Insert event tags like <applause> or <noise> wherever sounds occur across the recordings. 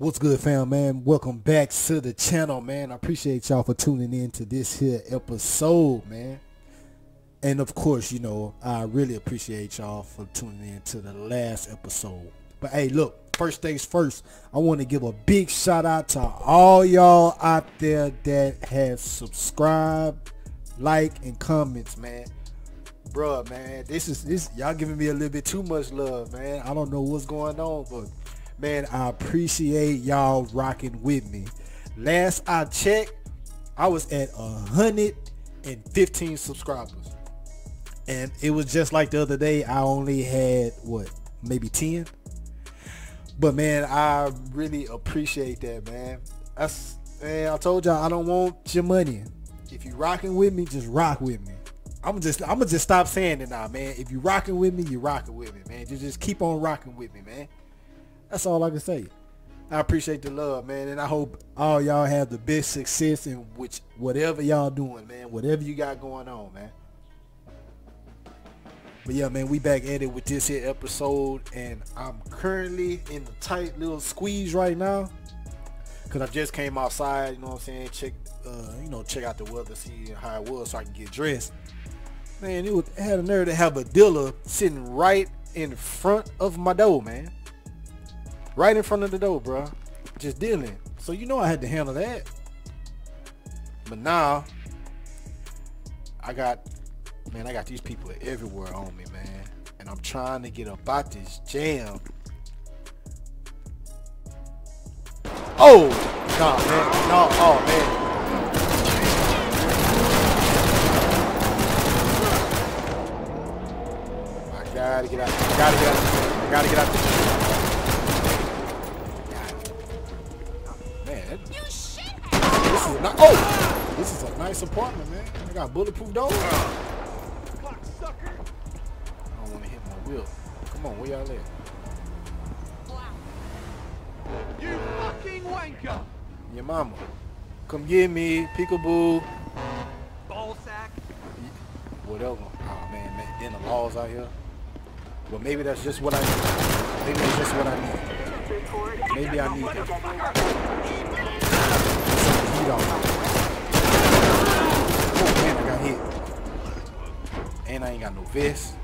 What's good, fam, man? Welcome back to the channel, man. I appreciate y'all for tuning in to this here episode, man. And of course, you know, I really appreciate y'all for tuning in to the last episode. But hey, look, first things first, I want to give a big shout out to all y'all out there that have subscribed, like, and comments, man. Bruh, man, this is this y'all giving me a little bit too much love, man. I don't know what's going on, but man, I appreciate y'all rocking with me. Last I checked, I was at hundred and fifteen subscribers. And it was just like the other day, I only had what, maybe 10? But man, I really appreciate that, man. That's man, I told y'all I don't want your money. If you rocking with me, just rock with me. I'm just I'm gonna just stop saying it now, man. If you rocking with me, you rocking with me, man. Just just keep on rocking with me, man. That's all I can say. I appreciate the love, man, and I hope all y'all have the best success in which whatever y'all doing, man. Whatever you got going on, man. But yeah, man, we back at it with this here episode, and I'm currently in the tight little squeeze right now, cause I just came outside. You know what I'm saying? Check, uh, you know, check out the weather, see how it was, so I can get dressed. Man, it, was, had a nerve to have a dealer sitting right in front of my door, man. Right in front of the door, bro. Just dealing. So you know I had to handle that. But now, I got man, I got these people everywhere on me, man. And I'm trying to get about this jam. Oh! Nah, man. No, oh, man. I gotta get out. I gotta get out. I gotta get out ni- oh, this is a nice apartment, man. I got bulletproof doors. I don't want to hit my wheel. Come on, where y'all at? You fucking wanker! Your mama. Come get me, peekaboo. Ball sack! Whatever. Oh man, man. Then the laws out here. Well, maybe that's just what I need. Maybe that's just what I need. Maybe I need that. Some heat on me. Oh man, I got hit. And I ain't got no vest.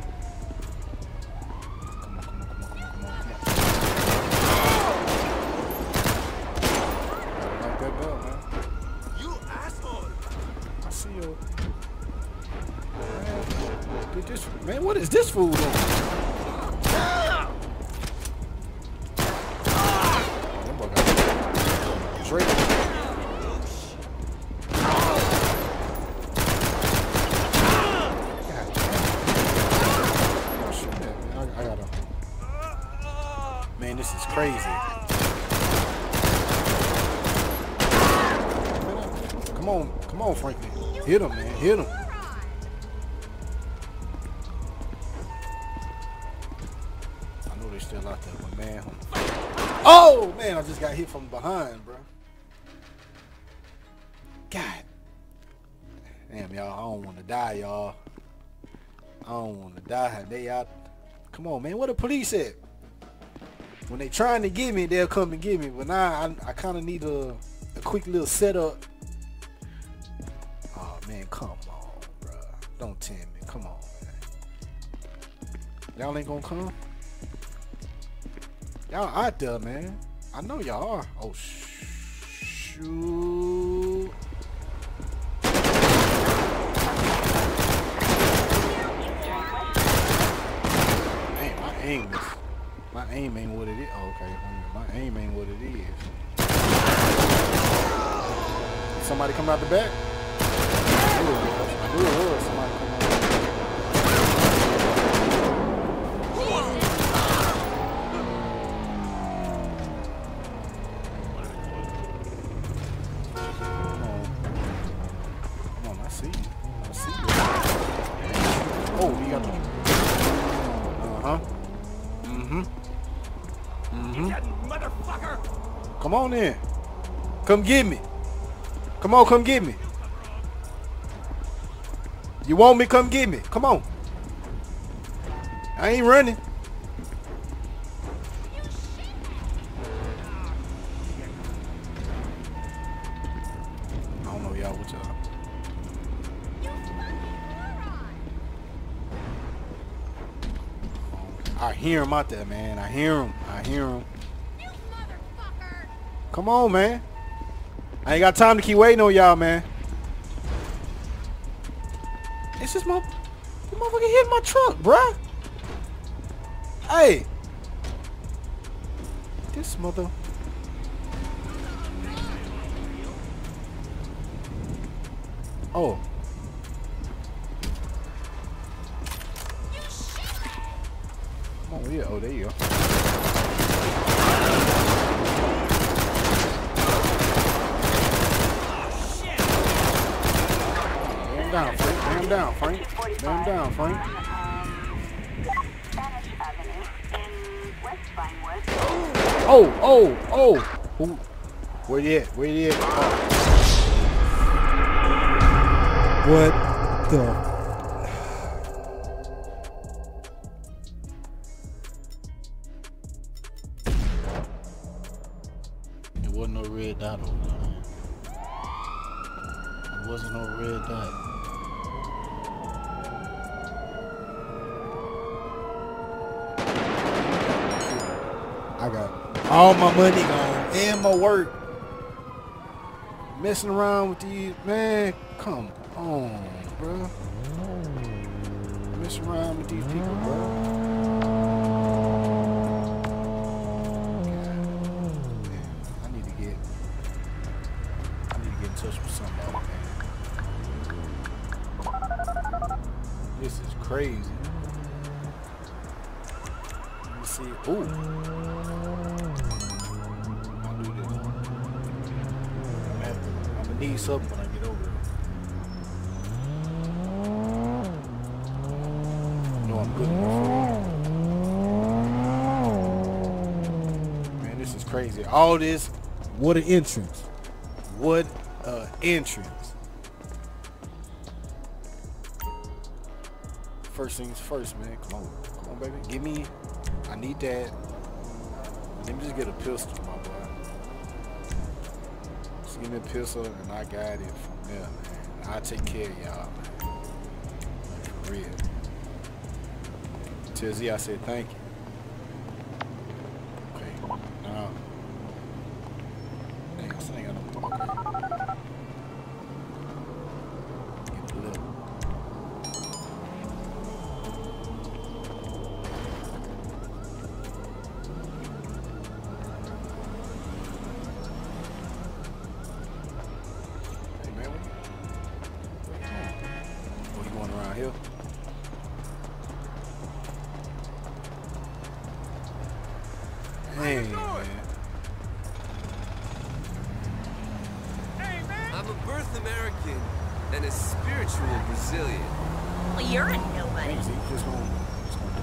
Come on, come on, come on, come on, come on, come on. Gotta that bell, man. You asshole! I see you. Man, dude, this, man, what is this food on? Die. They out. Come on, man. Where the police at? When they trying to get me, they'll come and get me. But now I, I kind of need a, a quick little setup Oh man, come on, bro. Don't tempt me. Come on, man. Y'all ain't gonna come? Y'all out there, man. I know y'all are. Oh shoot. Man, my aim is my aim ain't what it is. Oh, okay, my aim ain't what it is. Somebody come out the back? Somebody coming out. Come on in. Come get me. Come on, come get me. You want me? Come get me. Come on. I ain't running. I don't know y'all. I hear him out there, man. I hear him. I hear him. Come on, man. I ain't got time to keep waiting on y'all, man. It's just my, the motherfucker hit my truck, bruh. Hey. This mother. Oh. Come on, yeah. Oh, there you go. Lay him down, Frank. Lay him down, Frank. Lay him down, Frank. Um, Spanish Avenue in West Vinewood. Oh, oh, oh. Who? Where you at? Where you at? Oh. What the? Work. Messing around with these, man. Come on, bro. Messing around with these people, bro. This, What an entrance. what uh, entrance. First things first, man. Come on, come on, baby. Give me. I need that. Let me just get a pistol, my boy. Just give me a pistol, and I got it from there, man. I'll take care of y'all, man. For real. Tizzy, I said thank you.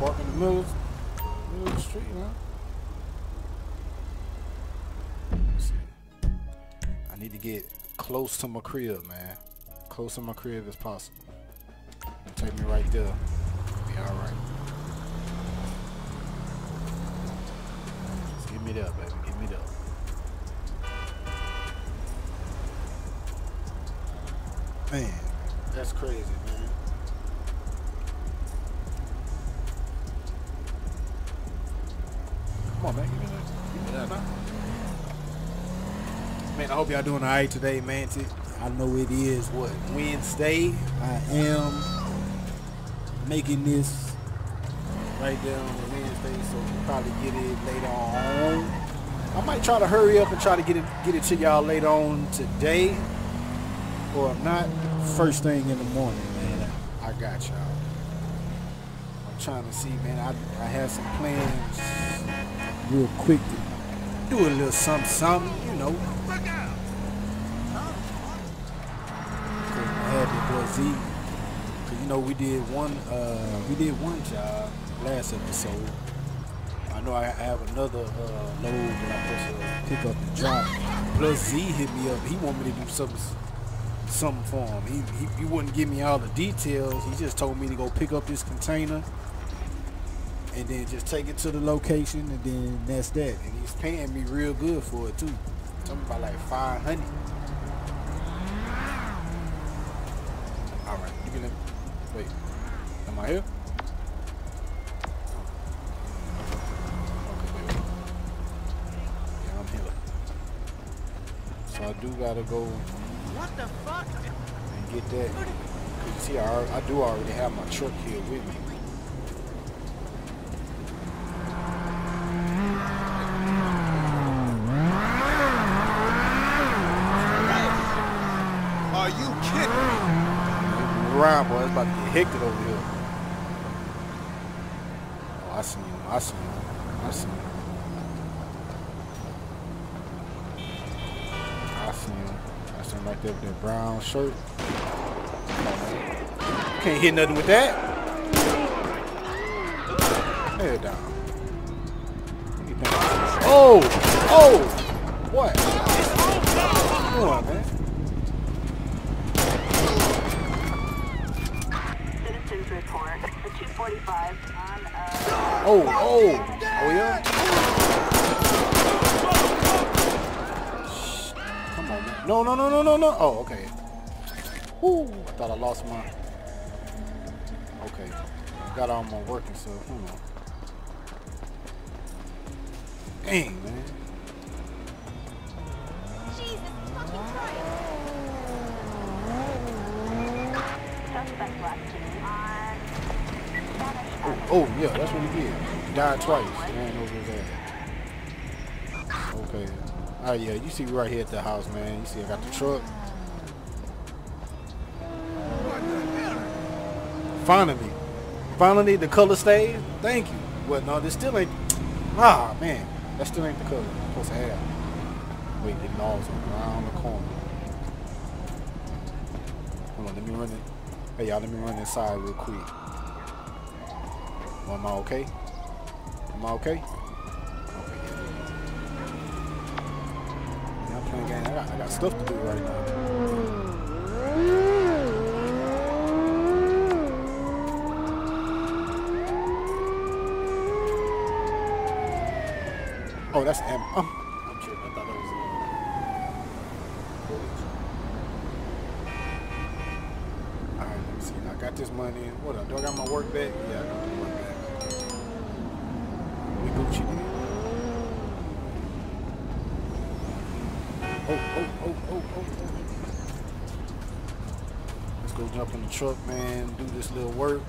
Park in the middle, of- middle of the street, huh? Let's see. I need to get close to my crib, man. Close to my crib as possible. Take me right there. Be all right. Just give me that, baby. Give me that. Man, that's crazy, man. Come on, man. Give me that. Give me that, man. Man, I hope y'all doing all right today, man. I know it is what Wednesday. I am making this right there on Wednesday, so we'll probably get it later on. I might try to hurry up and try to get it get it to y'all later on today, or if not, first thing in the morning, man. I got y'all. I'm trying to see, man. I I have some plans. Real quick. Do a little something, something, you know. Z. Cause you know we did one uh, we did one job last episode. I know I, have another uh, load that I supposed to pick up and drop. Plus Z hit me up. He want me to do something something for him. He, he, he wouldn't give me all the details. He just told me to go pick up this container and then just take it to the location and then that's that. And he's paying me real good for it too. Talking about like 500. Yeah, I'm here. So I do gotta go. What the fuck? And get that. You see, I, I do already have my truck here with me. Are you kidding me? Around, boy. It's about to get hectic over here. Brown shirt. Come on, man. Can't hit nothing with that. Head down. What do you think? Oh! Oh! What? What you doing, man? Citizens report. The 245 on uh, Oh, oh, oh yeah. Shh. Come on, man. No, no, no, no, no, no. Oh, okay. Woo, I thought I lost my. Okay, got all my working stuff. Hmm. Dang, man. Jesus fucking Christ. suspect last seen on Spanish Oh, oh, yeah, that's what he did. He died twice. Man, over his ass. Okay. Oh yeah, you see right here at the house, man. You see I got the truck. Finally. Finally the color stayed. Thank you. But no, this still ain't Ah man. That still ain't the color I'm supposed to have. Wait, the nose around the corner. Hold on, let me run it. Hey y'all, let me run inside real quick. Well, am I okay? Am I okay? Okay, yeah. Yeah, I'm I got, I got stuff to do right now. Oh, that's M. Oh, I'm. I thought that was. Uh, Alright, let me see. I got this money. What up? Do I got my work back? Yeah, I got my work back. We Gucci then. Oh, oh, oh, oh, oh. Let's go jump in the truck, man. Do this little work.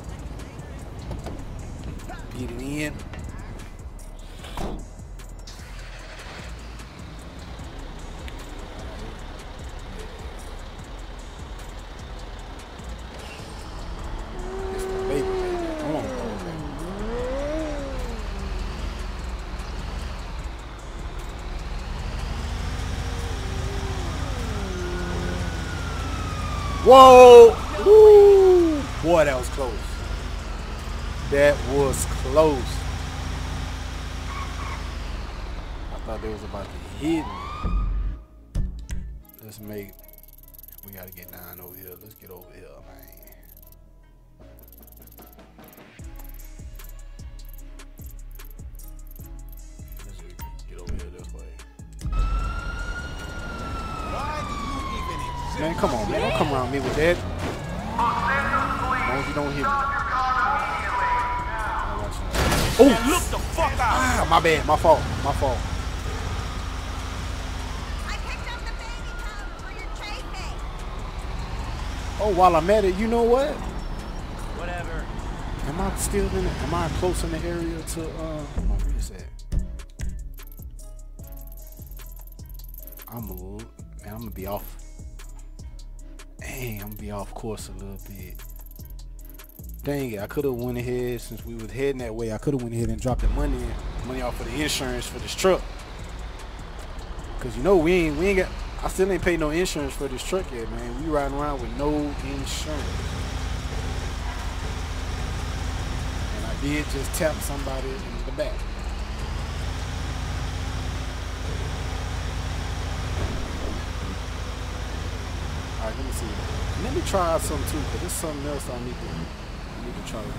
Get it in. Whoa! Woo! Boy, that was close. That was close. I thought they was about to hit me. Let's make. We gotta get down over here. Let's get over here, man. Come on, man. Don't come around me with that. As long as you don't hit me. Oh, Look the fuck out! ah, my bad. My fault. My fault. I picked up the baby powder for your chafing. Oh, while I'm at it, you know what? Whatever. Am I still in it? Am I close in the area to, uh, hold on, where is that? I'm a little, man, I'm gonna be off. Dang, I'm gonna be off course a little bit. Dang it, I could have went ahead since we was heading that way. I could have went ahead and dropped the money, money off for the insurance for this truck. Cause you know we ain't, we ain't got, I still ain't paid no insurance for this truck yet, man. We riding around with no insurance. And I did just tap somebody in the back. All right, let me see. Try out something too, because there's something else I need to I need to try to do.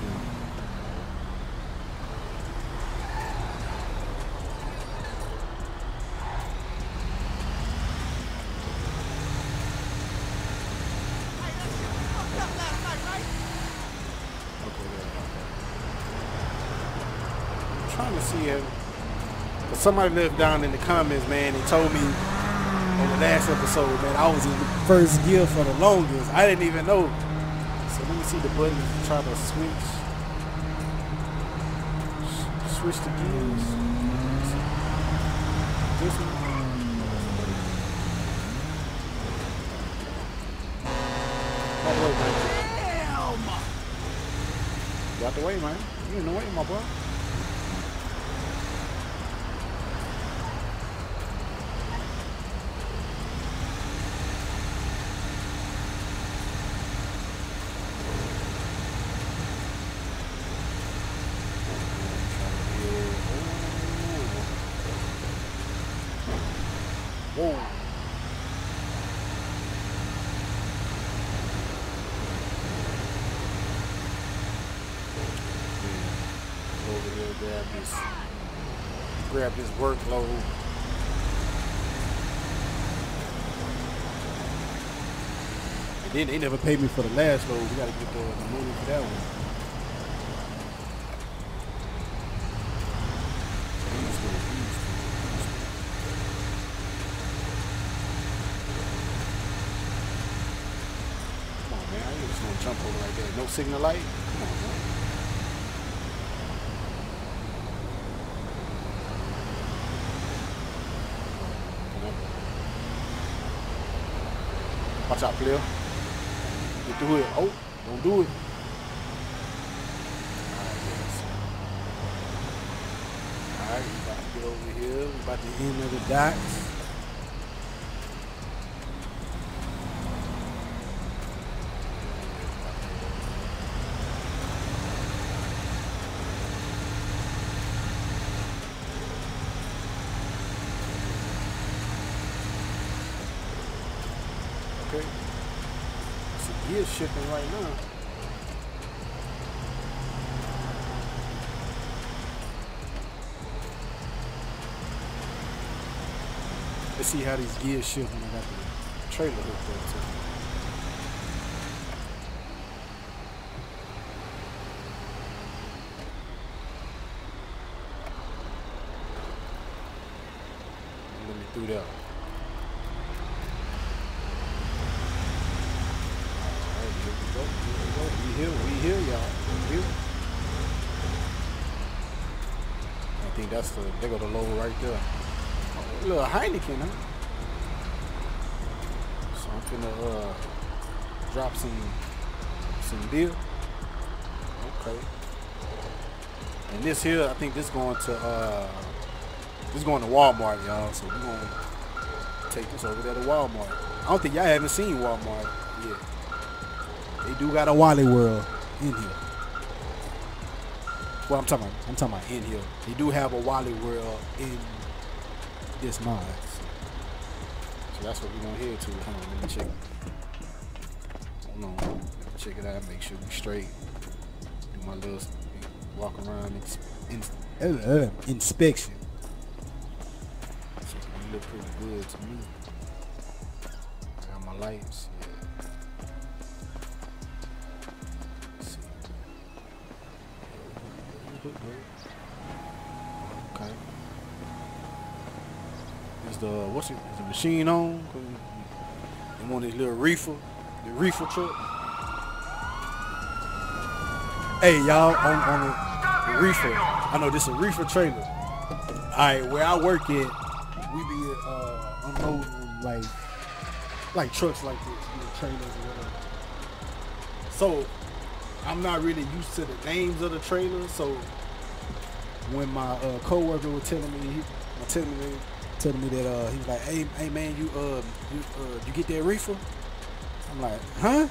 Trying to see if somebody lived down in the comments, man, and told me the last episode, man, I was in the first gear for the longest. I didn't even know. So let me see the button. Try to switch. Switch the gears. This one. Out the way, man. You in the way, my boy. Whoa. Over here, grab this, grab this workload. And then they never paid me for the last load. We gotta get the, the money for that one. Come on, man. Just gonna jump. No signal light. Come on, man. Watch out, player. Through it. Oh, don't do it. Alright. We about to get over here. We about to end of the docks. Okay. Shifting right now. Let's see how these gears shift when I got the trailer hooked up to. Let me through that. Alright, here we go. Here we go. We here. We here, y'all. We here. I think that's the. They go the low right there. Oh, little Heineken, huh? So I'm finna uh drop some some beer. Okay. And this here, I think this going to uh this going to Walmart, y'all. So we're gonna take this over there to Walmart. I don't think y'all haven't seen Walmart yet. They do got a Wally World in here. Well, I'm talking about, I'm talking about in here. They do have a Wally World in this mod. So that's what we're gonna head to. Hold on, let me check. Hold on, check it out. Make sure we straight. Do my little walk around ins- ins- uh, uh, inspection. So look pretty good to me. I got my lights. The what's the machine on? They want this little reefer, the reefer truck. Hey y'all, on on the, reefer. I know this is a reefer trailer. All right, where I work at, we be uh, unloading like like trucks like this, you know, trailers or whatever. So I'm not really used to the names of the trailers. So when my uh, coworker was telling me, he was telling me, telling me that uh, he was like, "Hey, hey man, you uh, you uh, you get that reefer?" I'm like, "Huh?"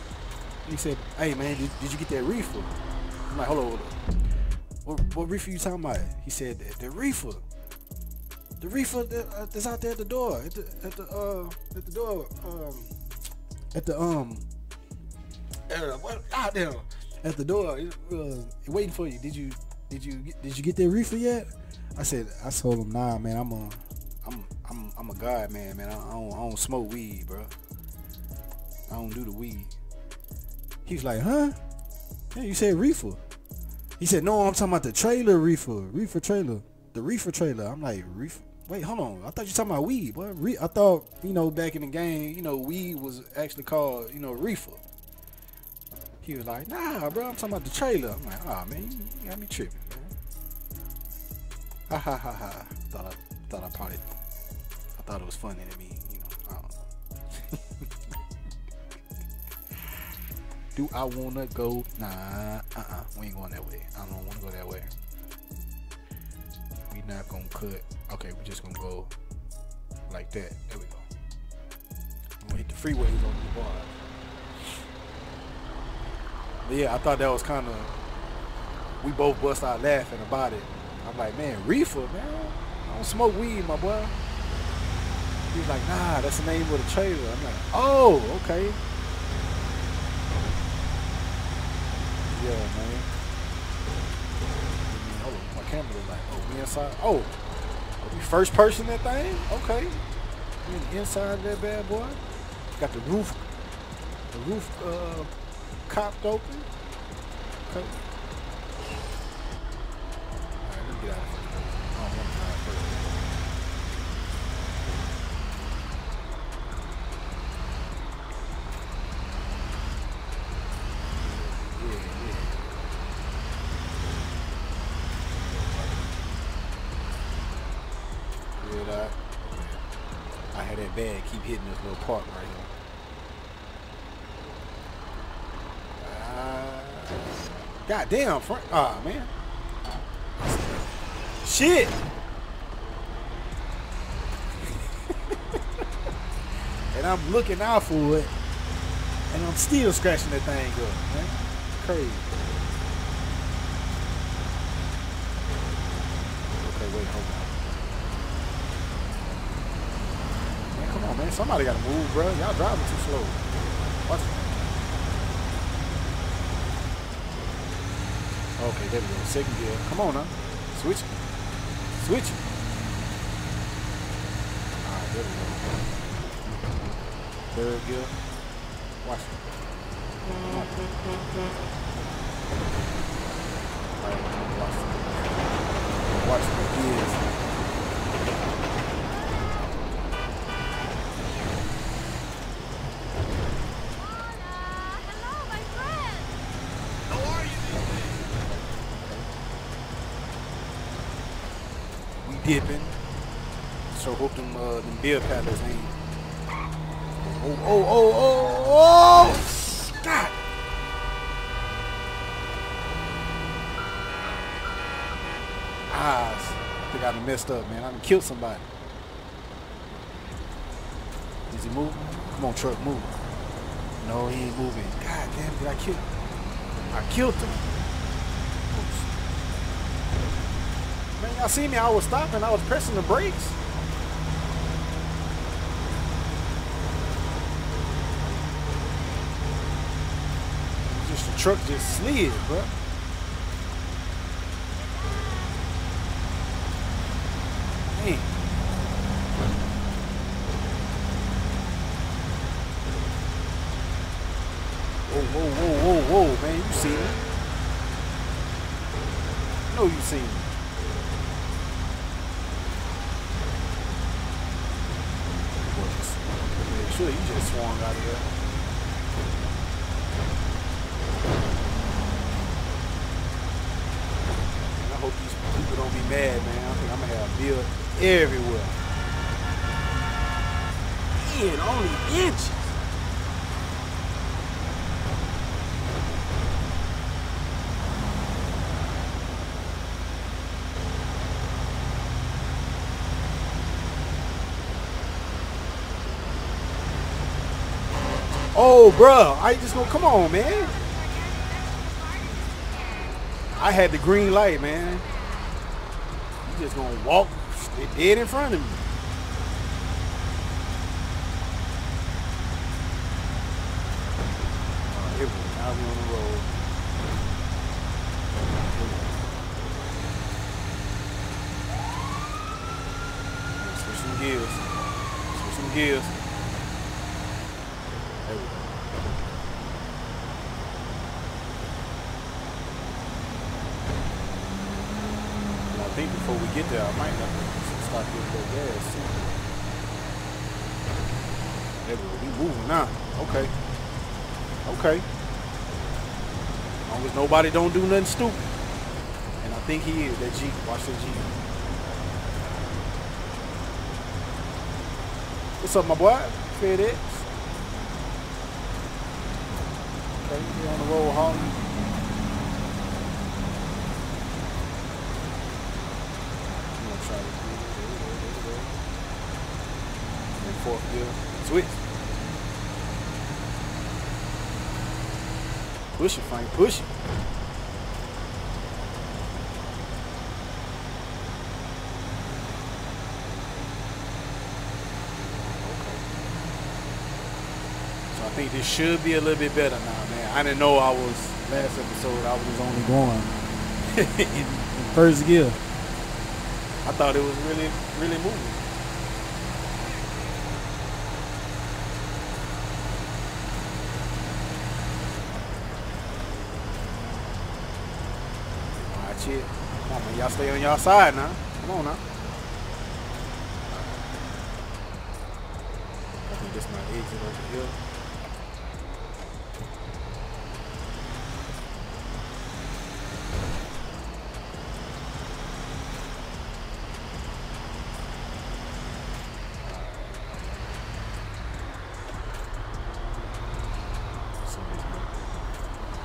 He said, "Hey man, did, did you get that reefer?" I'm like, "Hold on, hold on. What, what reefer you talking about?" He said, "The, reefer." The reefer uh, that's out there at the door, at the at the uh at the door, um, at the um, uh, what out there at the door, uh, waiting for you. Did you did you did you get that reefer yet? I said I told him nah, man. I'm a I'm I'm I'm a god man, man. I, I don't I don't smoke weed, bro. I don't do the weed. He's like, huh? Yeah, you said reefer. He said, no, I'm talking about the trailer reefer, reefer trailer, the reefer trailer. I'm like, reefer, Wait, hold on. I thought you talking about weed, boy. Re- I thought, you know, back in the game, you know, weed was actually called, you know, reefer. He was like, nah, bro, I'm talking about the trailer. I'm like, ah, man, you, you got me tripping, man. Ha ha ha ha. Thought I, thought I probably, I thought it was funny to me, you know. I. <laughs> Do I wanna go? Nah, uh-uh. We ain't going that way. I don't wanna go that way. We not gonna cut. Okay, we just gonna go like that. There we go. I'm gonna hit the freeways on the bar. But yeah, I thought that was kind of. We both bust out laughing about it. I'm like, man, reefer, man. I don't smoke weed, my boy. He was like, nah, that's the name of the trailer. I'm like, oh, okay. Yeah, man. On, my camera was like, oh, we inside. Oh, are first person that thing? Okay. Inside that bad boy. Got the roof, the roof uh, copped open. Okay. Alright, let me get out of here. I don't want to drive first. Yeah, yeah. Good eye. I had that bag keep hitting this little part right here. Uh, God damn, Frank. Ah, man. Shit. <laughs> and I'm looking out for it. And I'm still scratching that thing up, man. Crazy. Okay, wait, hold on. Man, come on, man. Somebody gotta move, bro. Y'all driving too slow. Watch it. Okay, there we go. Second gear. Come on now. Switch it. Switch it. Alright, there we go. Third gear. Watch. Alright, watch it. Watch the gears. Hello, my friend. We dipping. So hope them beer paddlers ain't. Oh oh oh oh oh! God. Ah, I think I messed up, man. I done killed somebody. Is he moving? Come on, truck, move. No, he ain't moving. God damn, did I kill him? I killed him. Oops. Man, y'all see me? I was stopping. I was pressing the brakes. Just the truck just slid, bro. Hey. Whoa, whoa, whoa, whoa, whoa, man. You see me? No, you see me. Make sure you just swung out of there. I hope these people don't be mad, man. I think I'm gonna have beer everywhere. Man, only inches. Oh, bruh. I just gonna come on, man. I had the green light, man. You just gonna walk dead in front of me. We on the road. Switch some gears. Switch some gears. There we go. And I think before we get there, I might have to stop getting that gas too. There we go. We moving now. Okay. Okay. As long as nobody don't do nothing stupid. And I think he is that G. Watch that G. What's up, my boy? FedEx. Okay, we on the road hauling. I'm gonna try to do it. There we go, there we go. And fourth gear. Switch. Push it, Frank. Push it. So I think this should be a little bit better now, man. I didn't know I was last episode. I was only going in, <laughs> in first gear. I thought it was really, really moving. Watch it. Come on, man. Y'all stay on y'all side now. Come on now. I think this my exit over here.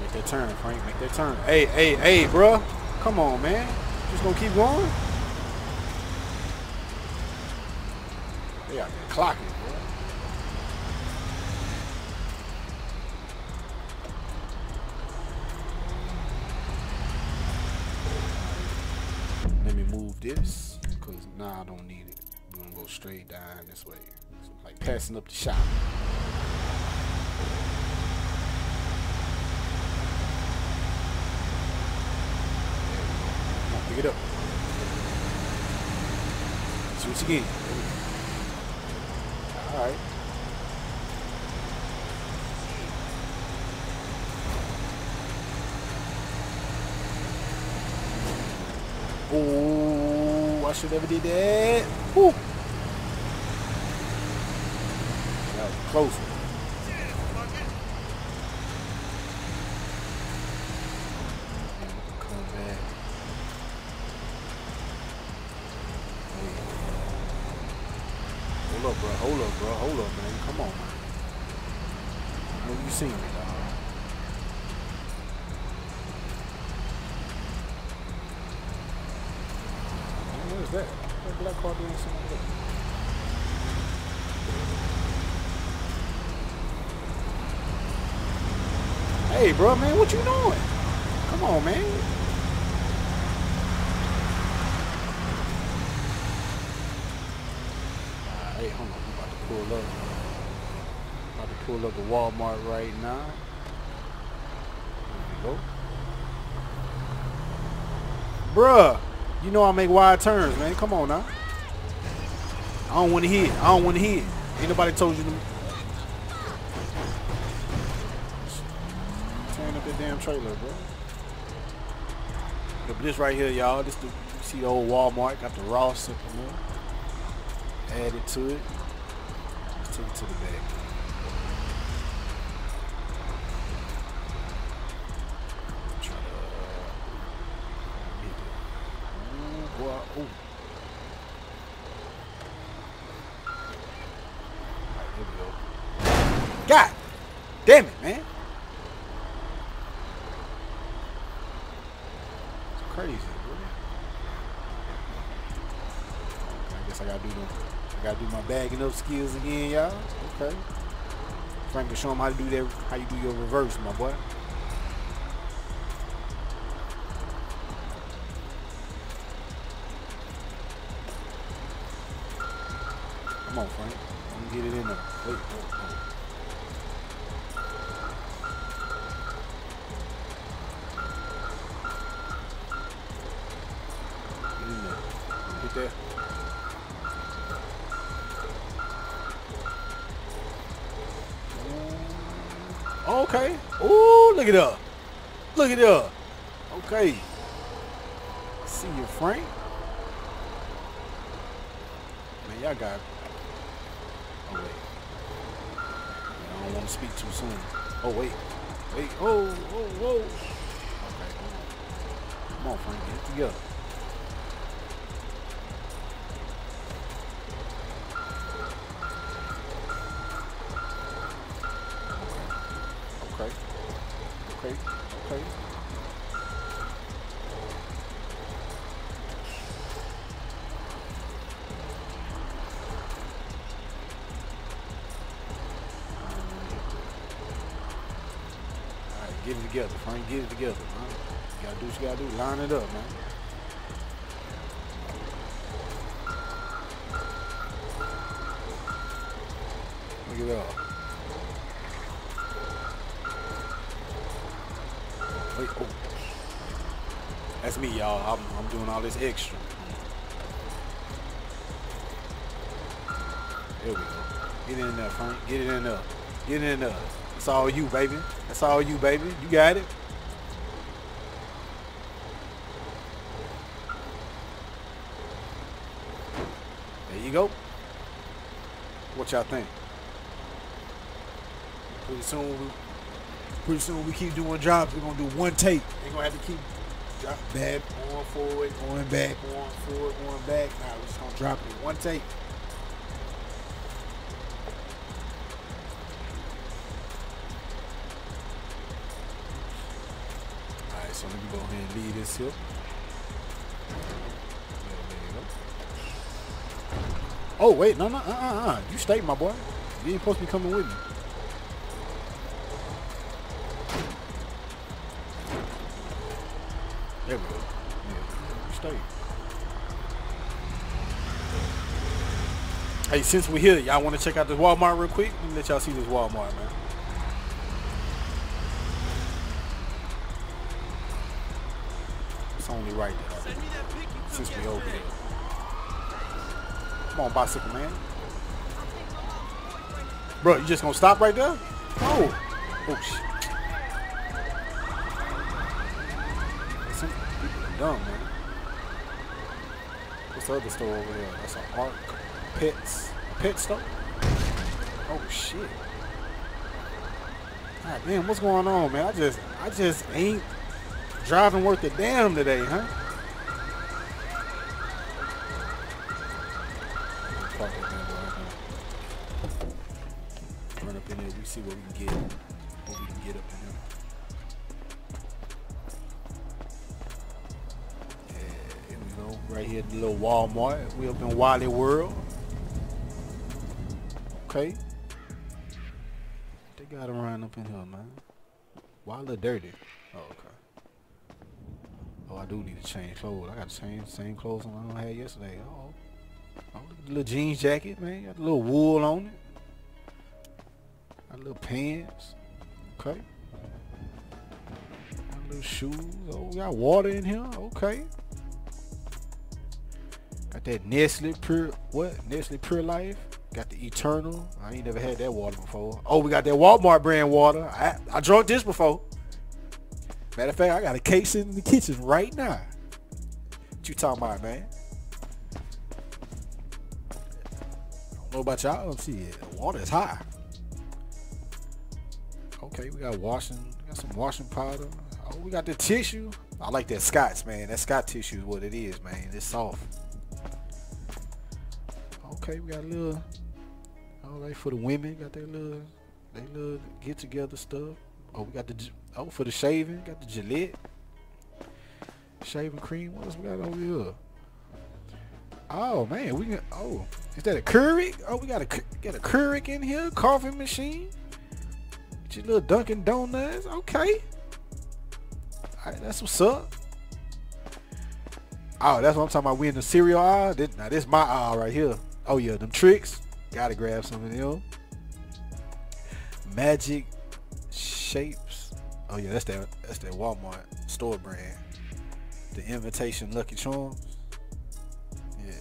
Make that turn, Frank. Make that turn. Hey, hey, hey, bruh. Come on, man. Just gonna keep going? They out there clocking, bro. Let me move this, because now I don't need it. We're gonna go straight down this way. It's like passing up the shop. Come on, pick it up. Switch again. Alright. Oh, I should never did that. Woo. That was close. Bro. Hold up, man. Come on, know you seen me, dog. What is that? That black car doing something like that? Hey, bro, man, what you doing? Come on, man. Hey, hold on. I'm about to pull up. About to pull up the Walmart right now. There we go. Bruh, you know I make wide turns, man. Come on now. I don't want to hit. I don't want to hit. Ain't nobody told you to. Tearing up that damn trailer, bro. But this right here, y'all. This the see the old Walmart. Got the in there added to it. To the back. Try to uh, hit it. Ooh, boy, ooh. Alright, there we go. God damn it, man. It's crazy, bro. I guess I gotta do the, I gotta do my bagging up skills again, y'all. Okay. Frank, show them how to do that, how you do your reverse, my boy. Look together, Frank. Get it together, man. You gotta do what you gotta do. Line it up, man. Look it up. Wait, oh. That's me, y'all. I'm, I'm doing all this extra. There we go. Get in there, Frank. Get it in there. Get it in there. It's all you, baby. That's all you, baby. You got it. There you go. What y'all think? Pretty soon, we, pretty soon we keep doing jobs. We're gonna do one take. Ain't gonna have to keep drop back, going forward, going back, going forward, going back. Nah, we're just gonna drop it one take. There you go. Oh wait, no, no, uh, uh, uh. You stay, my boy. You ain't supposed to be coming with me. There we go. Yeah, you stay. Hey, since we're here, y'all want to check out this Walmart real quick? Let me let y'all see this Walmart, man. Come on, bicycle man. Bro, you just gonna stop right there? Oh. Oh shit. Some dumb, man. What's the other store over there? That's an Arc Pits. Pit store? Oh shit. God damn, what's going on, man? I just I just ain't driving worth a damn today, huh? Walmart. We up in Wally World. Okay. They got around up in here, man. Look dirty? Oh, okay. Oh, I do need to change clothes. I got to change the same clothes on I had yesterday. Oh, oh, oh look at the little jeans jacket, man. Got a little wool on it. Got little pants. Okay. Got little shoes. Oh, we got water in here. Okay. That Nestle Pure, what? Nestle Pure Life. Got the Eternal. I ain't never had that water before. Oh, we got that Walmart brand water. I, I drunk this before. Matter of fact, I got a case in the kitchen right now. What you talking about, man? I don't know about y'all. See. The water is high. Okay, we got washing. We got some washing powder. Oh, we got the tissue. I like that Scott's, man. That Scott tissue is what it is, man. It's soft. Okay, we got a little. All right, for the women, got their little, they little get together stuff. Oh, we got the oh for the shaving, got the Gillette shaving cream. What else we got over here? Oh man, we can, oh, is that a Keurig? Oh, we got a got a Keurig in here, coffee machine. Get your little Dunkin' Donuts. Okay, all right, that's what's up. Oh, that's what I'm talking about. We in the cereal aisle. This, now this my aisle right here. Oh yeah, them Trix. Gotta grab some of them. Magic shapes. Oh yeah, that's that. That's that Walmart store brand. The Invitation Lucky Charms. Yeah.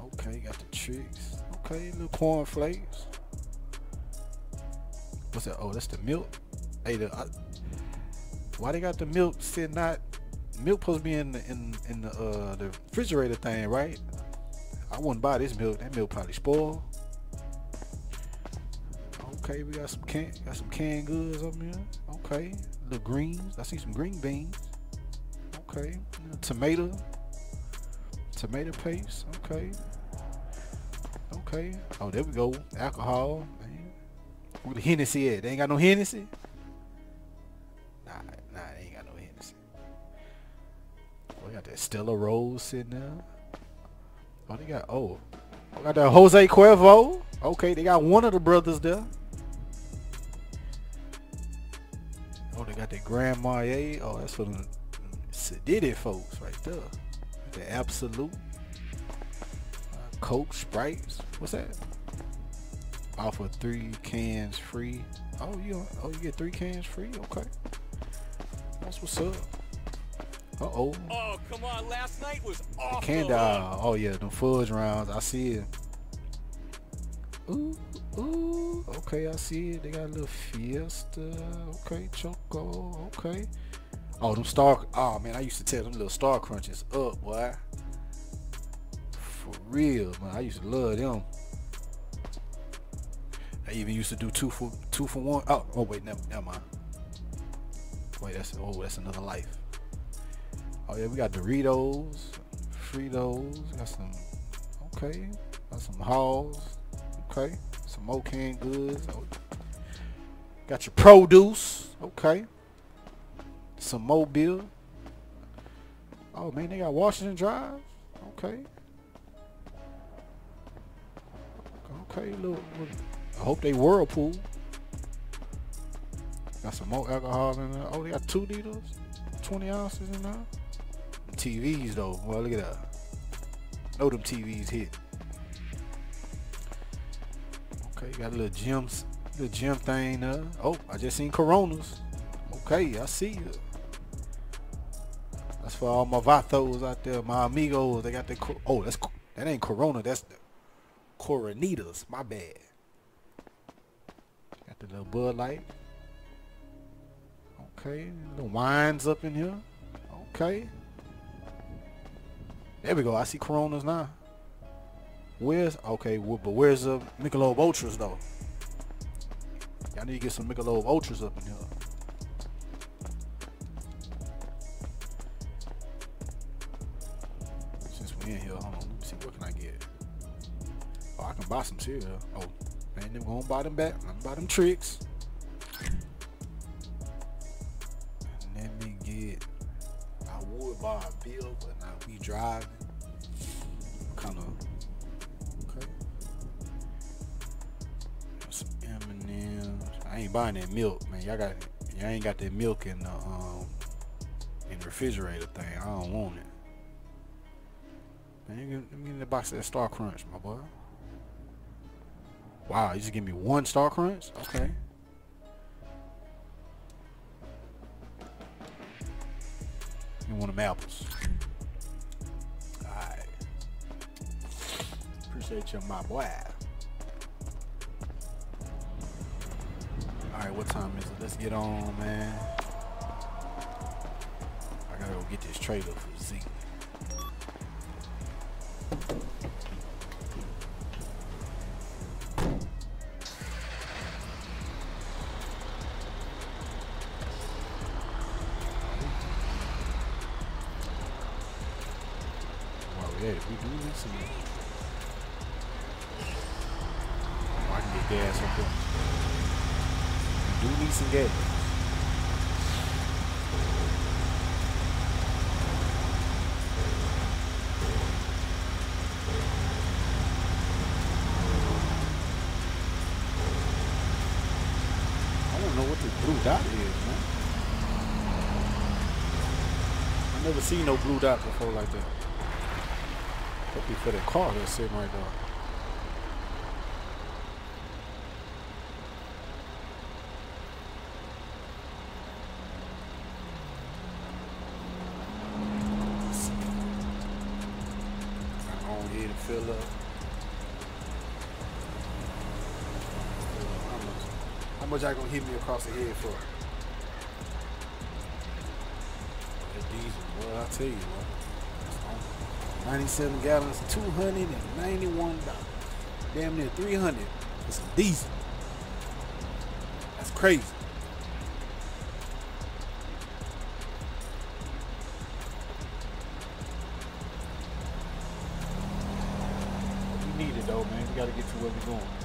Okay, got the Trix. Okay, little corn flakes. What's that? Oh, that's the milk. Hey, the, I, why they got the milk sitting not? Milk supposed to be in the in in the uh the refrigerator thing, right? I wouldn't buy this milk. That milk probably spoiled. Okay, we got some can got some canned goods up here. Okay, little greens. I see some green beans. Okay, tomato, tomato paste. Okay, okay. Oh, there we go. Alcohol. Man. Where the Hennessy at? They ain't got no Hennessy. Nah, nah, they ain't got no Hennessy. We got that Stella Rosa sitting there. Oh, they got oh, I got that Jose Cuervo. Okay, they got one of the brothers there. Oh, they got that Grand Marnier. Oh, that's for the Sedity folks right there. The Absolut. Uh, Coke, Sprites. What's that? Offer three cans free. Oh, you oh you get three cans free. Okay, that's what's up. Uh oh. Oh, come on. Last night was awful. Candy. Oh yeah, them fudge rounds. I see it. Ooh, ooh. Okay, I see it. They got a little fiesta. Okay, choco. Okay. Oh, them star. Oh man, I used to tear them little star crunches up, boy. For real, man. I used to love them. I even used to do two for two for one. Oh, oh wait, never, never mind. Wait, that's oh, that's another life. Oh yeah, we got Doritos, Fritos, got some okay, got some Halls, okay, some more goods. Oh, got your produce, okay. Some mobile. Oh man, they got Washington Drive, okay. Okay, little I hope they Whirlpool. Got some more alcohol in there. Oh, they got two liters, 20 ounces in there. TVs though. Well, look at that. Know them TVs hit. Okay, got a little gyms, little gym thing. Uh, oh, I just seen Coronas. Okay, I see you. That's for all my vatos out there, my amigos. They got the oh, that's that ain't Corona. That's the Coronitas. My bad. Got the little Bud Light. Okay, the wines up in here. Okay. There we go. I see Coronas now. Where's okay? But where's the Michelob Ultras though? Y'all need to get some Michelob Ultras up in here. Since we in here, hold on. Let me see what can I get. Oh, I can buy some cereal. Oh, man, them gonna buy them back. I'm buy them Trix. I would buy a bill, but now we driving. Kind of. Okay. Some M&M's. I ain't buying that milk, man. Y'all got. Y'all ain't got that milk in the um in the refrigerator thing. I don't want it. Man, let me get the box of that Star Crunch, my boy. Wow, you just give me one Star Crunch? Okay. You want them apples. Alright. Appreciate you, my boy. Alright, what time is it? Let's get on, man. I gotta go get this trailer for Zeke. I can get gas up there. We do need some gas. I don't know what this blue dot is, man. I never seen no blue dot before like that. Could be for the car that's sitting right there. Got on here to fill up. How much? How much I gonna hit me across the head for? That diesel, boy, I tell you, boy. That's on. 97 gallons, $291. Damn near 300 for some diesel. That's crazy. We need it though, man. We gotta get to where we're going.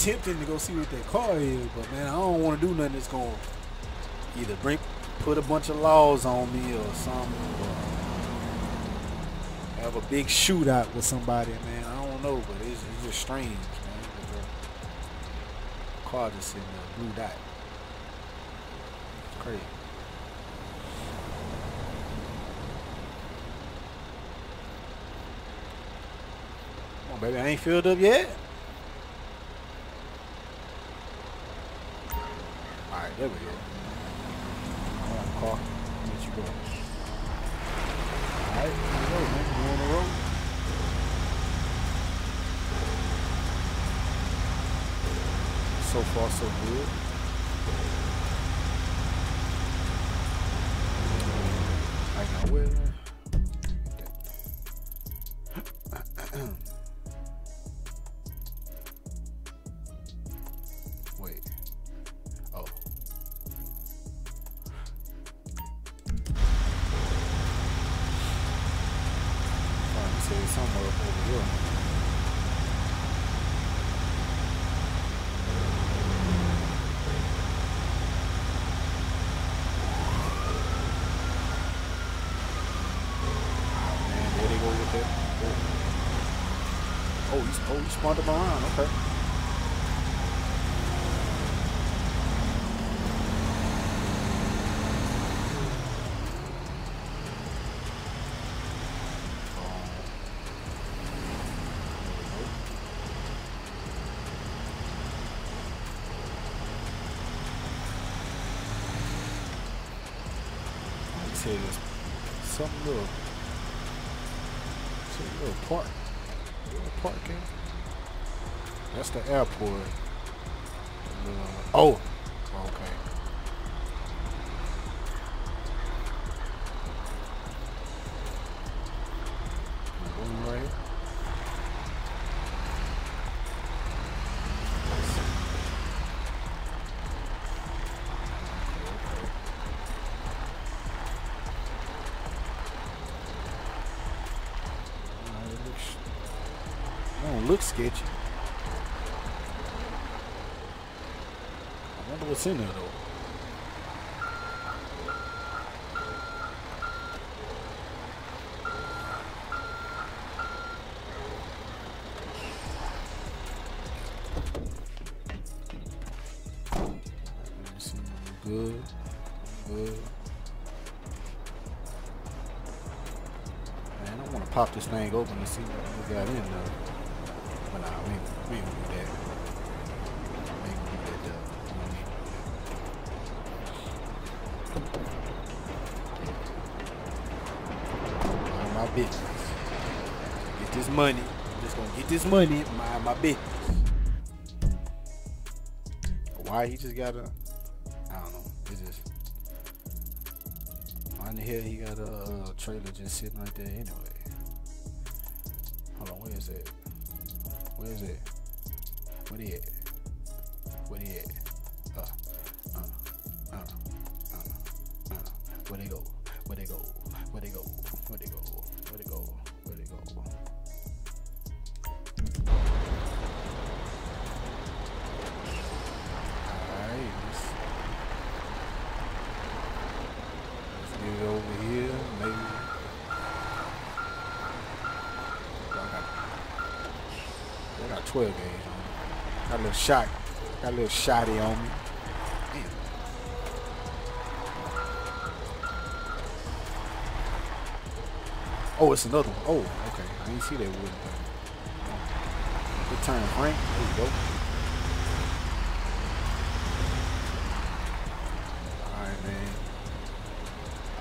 Tempted to go see what that car is, but man, I don't want to do nothing that's gonna either bring put a bunch of laws on me or something, or have a big shootout with somebody, man. I don't know, but it's, it's just strange, man. The car just sitting there, blue dot. It's crazy. Come on, baby, I ain't filled up yet. Somewhere over here. With. Oh, he's oh he spun them around. Okay. He said it's some little, some little park, little parking. The airport. What's in there though. Good. Good. Man, I want to pop this thing open and see what we got in there. This money. Mind my business. Why he just got a? I don't know. It's just. In the hell he got a uh, trailer just sitting right there anyway? Hold on, where is it? Where is it? Where he at? Got 12 gauge on me. Got a little shot. Got a little shotty on me. Damn. Oh, it's another one. Oh, okay. I didn't see that wood. Good turn, Frank. There you go. Alright, man.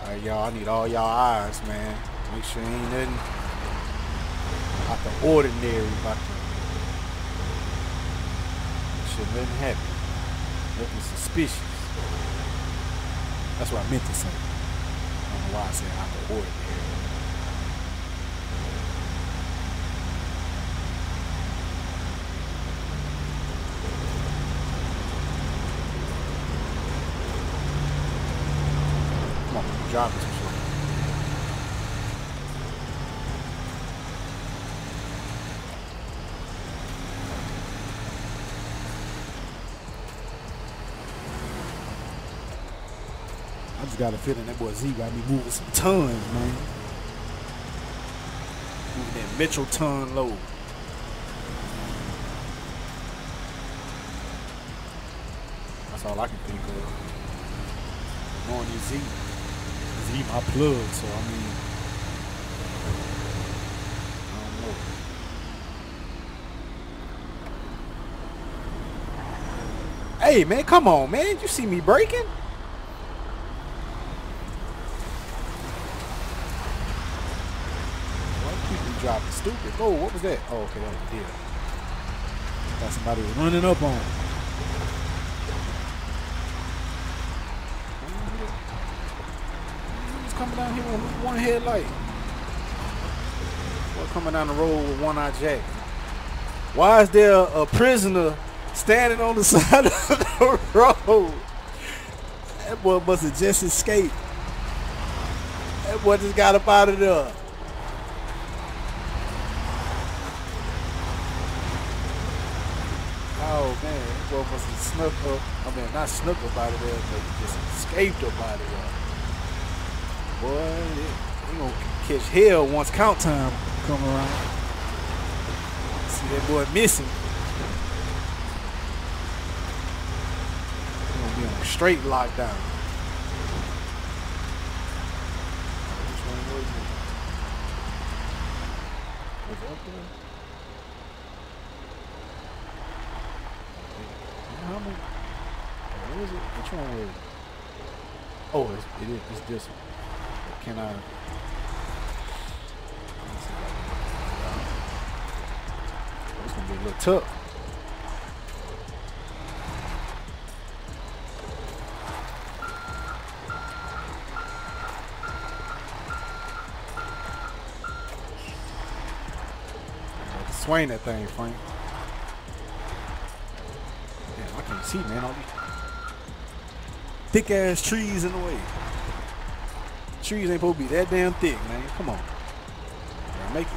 Alright, y'all. I need all y'all eyes, man. Make sure ain't nothing out the ordinary about. Nothing happened. Nothing suspicious. That's what I meant to say. I don't know why I said out the ordinary. Come on, drop got a feeling that boy Z got me moving some tons, man. Moving that Metro ton load. That's all I can think of. Knowing you Z. Z my plug, so I mean, I don't know. Hey man, come on, man. You see me breaking? Why people dropping stupid? Oh, what was that? Oh, okay, that was a deal. got somebody running up on. He's coming down here with one headlight. Boy coming down the road with one eye jack. Why is there a prisoner standing on the <laughs> side of the road? That boy must have just escaped. That boy just got up out of there. Oh man, that boy must have snuck. I mean, not snuck up out there, but just escaped up out there. Boy, he gonna catch hell once count time come around. See that boy missing. Gonna be on straight lockdown. Which one was it? Was it up there? Was it? Which one was it? Oh, it's, it is. It's this one. Can I? It's gonna be a little tough. Swing that thing, Frank. See, man. All these thick ass trees in the way. Trees ain't supposed to be that damn thick, man. Come on. Gotta make it.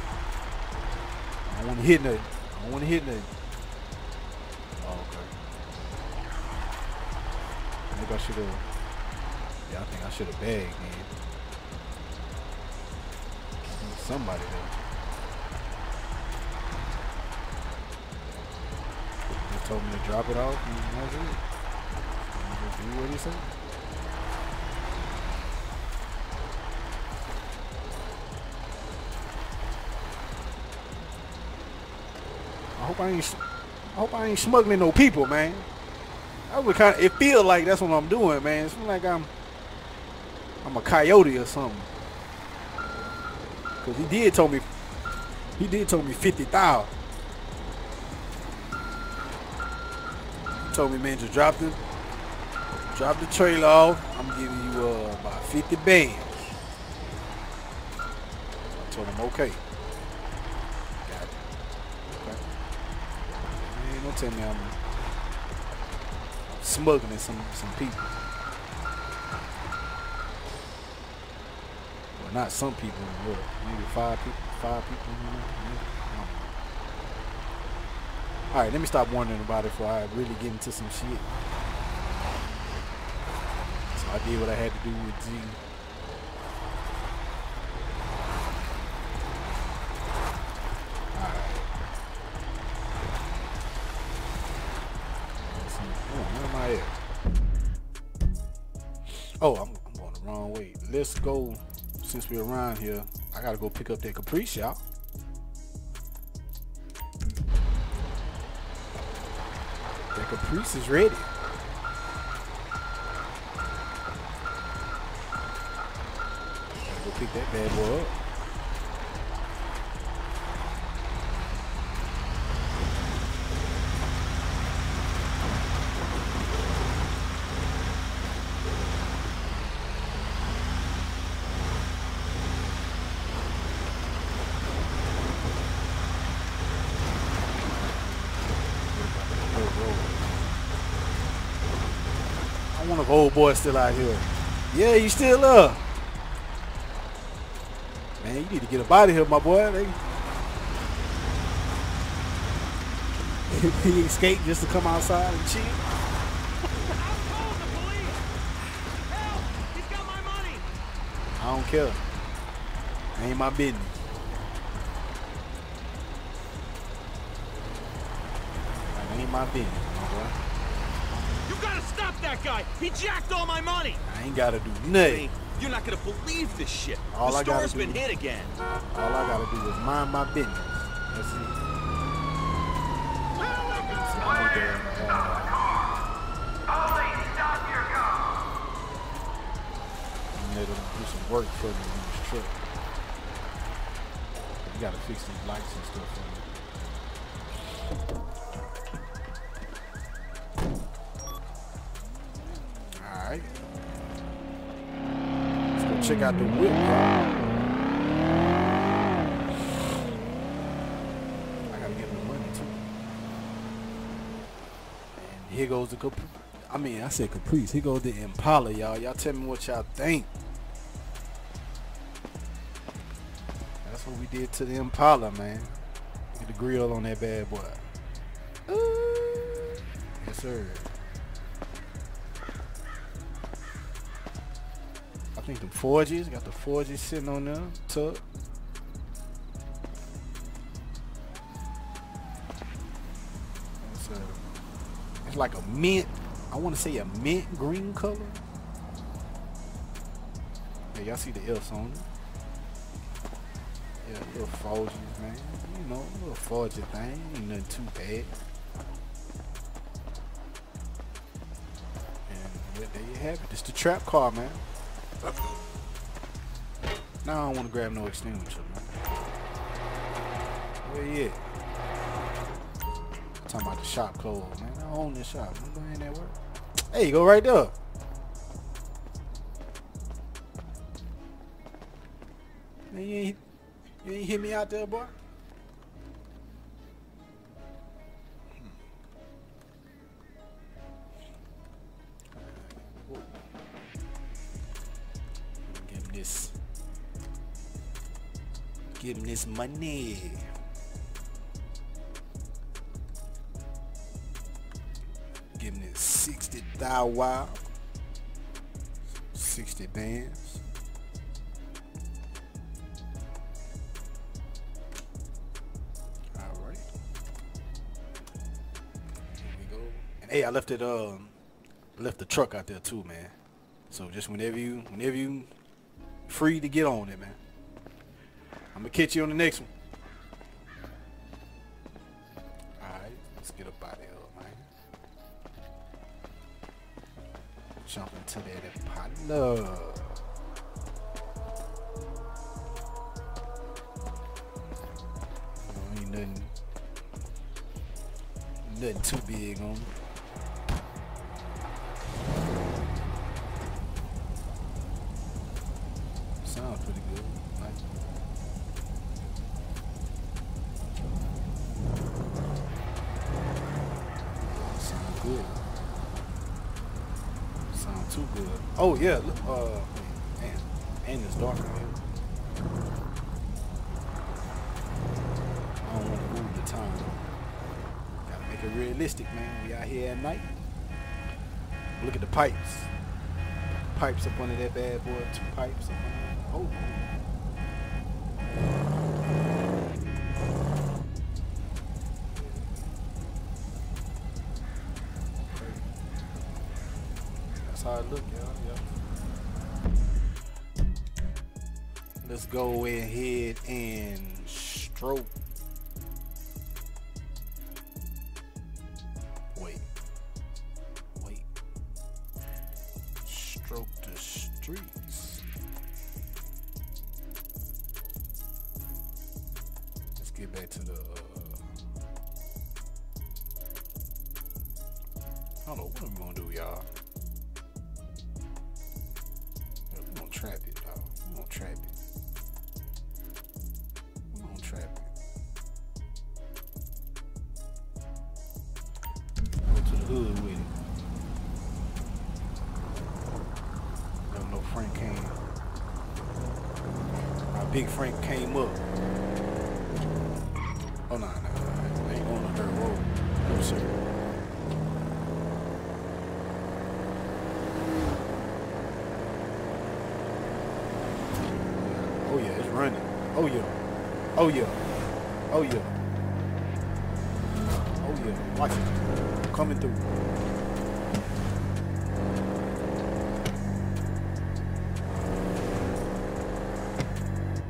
I don't want to hit nothing. I don't want to hit nothing. Oh, okay. Maybe I should have. Yeah, I think I should have bagged, man. Somebody there. Told me to drop it off, and that's it. I'm just do what he said. I hope I ain't. I hope I ain't smuggling no people, man. I would kind of. It feel like that's what I'm doing, man. It's like I'm. I'm a coyote or something. Cause he did told me. He did told me fifty thousand. Told me, man, just drop the, drop the trailer off. I'm giving you uh, about fifty bands. I told him, okay. Got it. Okay. Man, don't tell me I'm smuggling some some people. Well, not some people. What? Maybe five people. Five people. You know? Maybe. All right, let me stop wondering about it before I really get into some shit. So I did what I had to do with G. Oh, I'm, I'm, going the wrong way. Let's go, since we're around here, I gotta go pick up that Capri Shop. Is ready. Go pick that bad boy up. Wonder if old boy still out here. Yeah, you still up. Man, you need to get out of here, my boy. They, <laughs> he escaped just to come outside and cheat. I don't care. Ain't my business. Ain't my business, my boy. You gotta stop that guy! He jacked all my money! I ain't gotta do nothing. you're not gonna believe this shit. All the I gotta store's been do- hit again. All I gotta do is mind my business. That's it. So I need to, let him do some work for me in this truck. You gotta fix these lights and stuff for me. Check out the whip. I gotta give him the money too. And here goes the Cap- I mean, I said Caprice. Here goes the Impala, y'all. Y'all tell me what y'all think. That's what we did to the Impala, man. Get the grill on that bad boy. Ooh. Yes, sir. Think the forges got the forges sitting on there. Tuck. It's, a, it's like a mint. I want to say a mint green color. Yeah, y'all see the F's on it. Yeah, little forges, man. You know, little forge thing. Ain't nothing too bad. And there you have it. It's the trap car, man. Now I don't want to grab no extinguisher, man. Where you at? Talking about the shop closed, man. I own this shop. I'm going in there work. Hey, go right there. Man, you ain't, you ain't hit me out there, boy. This. Give him this money. Give him this 60 thou wow. 60 bands. Alright. Here we go. And hey, I left it um left the truck out there too, man. So just whenever you whenever you free to get on it, man. I'm gonna catch you on the next one. Alright, let's get up out of here, man. Jump into that Impala. Look at the pipes. Pipes up under that bad boy. Two pipes up under. Oh. Yeah. Watch it. Coming through.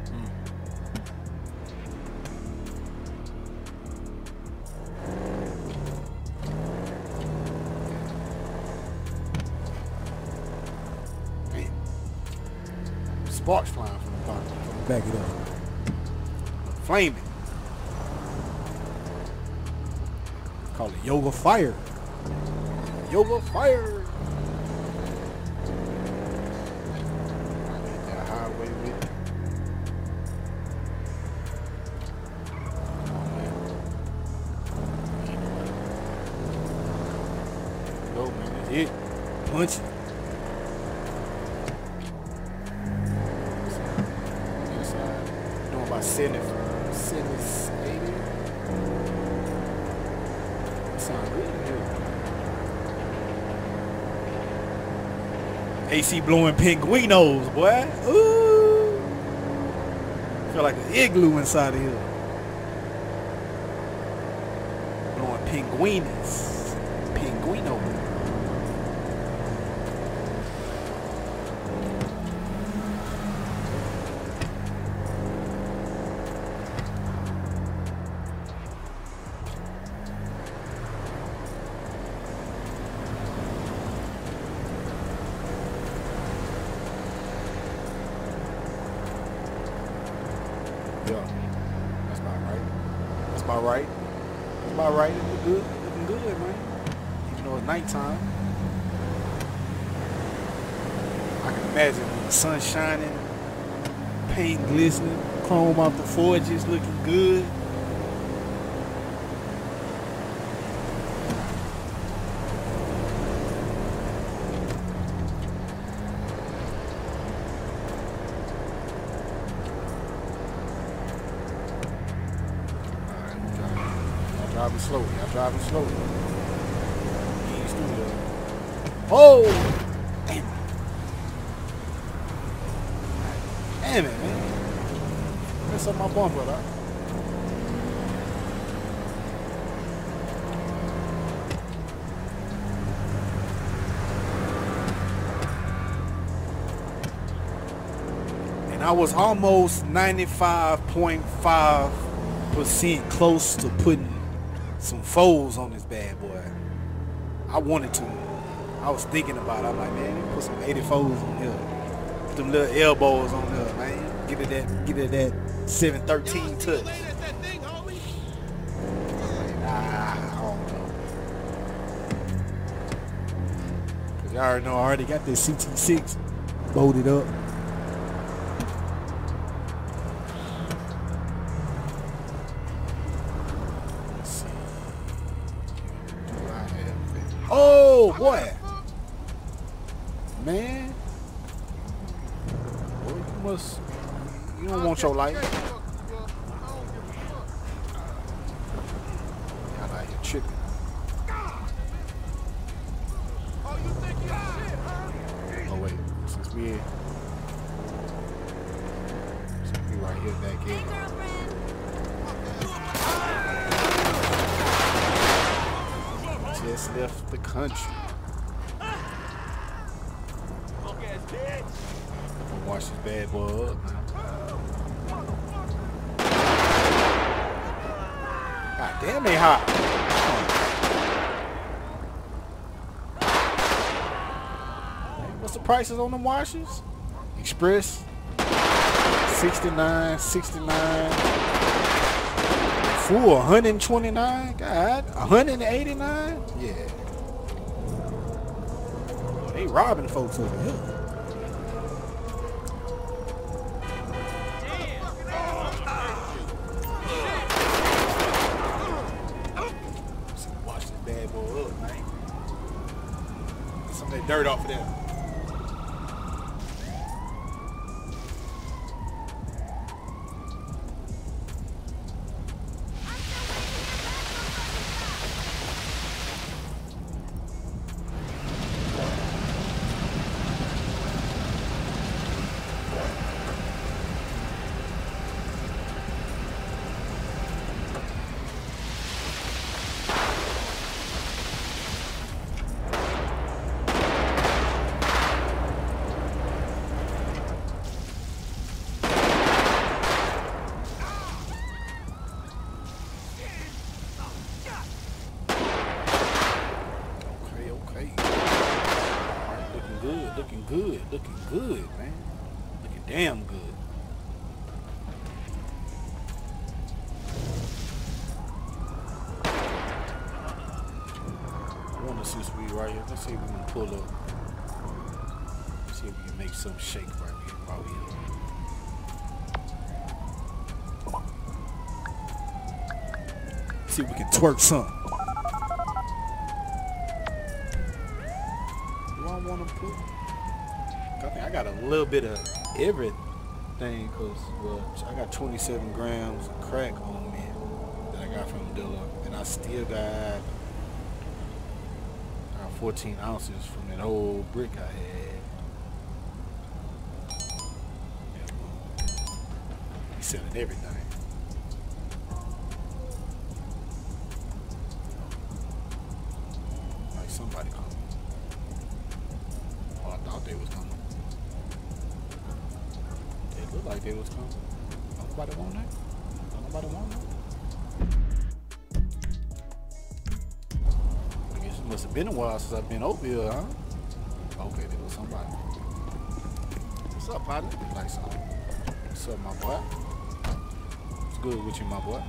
Hmm. Damn. Sparks flying from the bottom. Back it up. Flaming. Yoga fire. Yoga fire. Blowing pinguinos, boy. Ooh. Feel like an igloo inside of here. Blowing pinguinos. Glistening, chrome off the forges looking good. Alright, I'm driving. I'm driving slowly. I'm driving slowly. Ease through there. Oh! Damn. Damn it, my bumper, dog. And I was almost 95.5% close to putting some folds on this bad boy. I wanted to. I was thinking about it. I'm like, man, put some 80 folds on here. Put them little elbows on there, man. Give it that, give it that 713 touch. Y'all already know I already got this CT6 bolted up. Prices on them washers? Express 69, 69. Full 129. God, 189. Yeah. They robbing folks over here. Wash this bad boy up, man. Get some of that dirt off of there. Okay, okay. All right, looking good, looking good, looking good, man. Looking damn good. I want to see speed right here. Let's see if we can pull up. See if we can make some shake right here while we here. See if we can twerk some. Do I want to put? I think I got a little bit of everything because well, I got 27 grams of crack on me that I got from Dilla, and I still got, got 14 ounces from that old brick I had. He's selling everything. Been a while since I've been over here, huh? Okay, there was somebody. What's up, partner? Like something. What's up, my boy? What's good with you, my boy?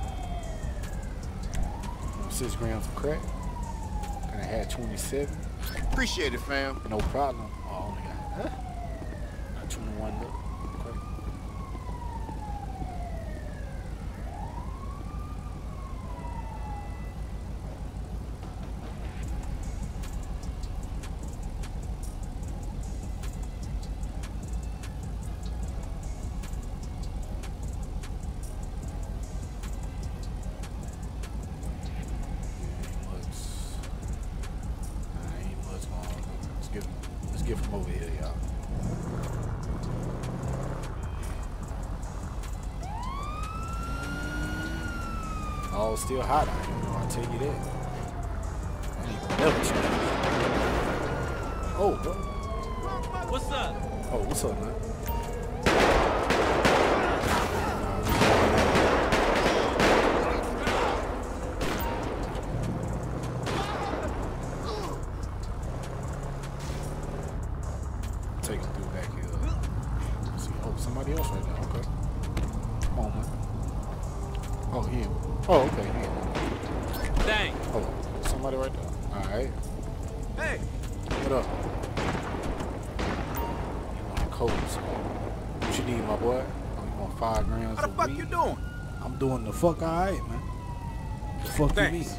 Six grams of crack. And I had 27. Appreciate it, fam. No problem. Hot I'll tell you that. Fuck alright, man. The fuck Thanks.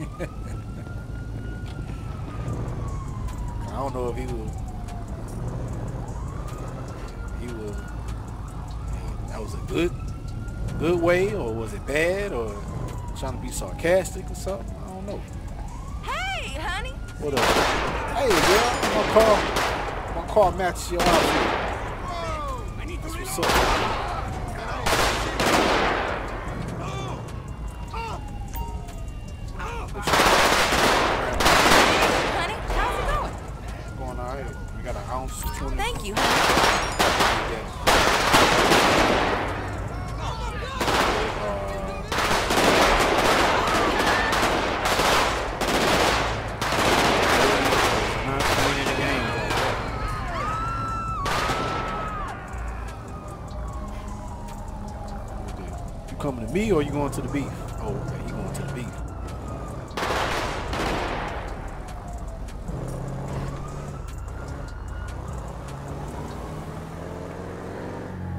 you mean? <laughs> I don't know if he was. He was. That was a good, good way, or was it bad, or trying to be sarcastic or something? I don't know. Hey, honey. What up? Hey, girl, my car, my car matches your outfit. That's what's up. Me or you going to the beef? Oh, okay, you going to the beef.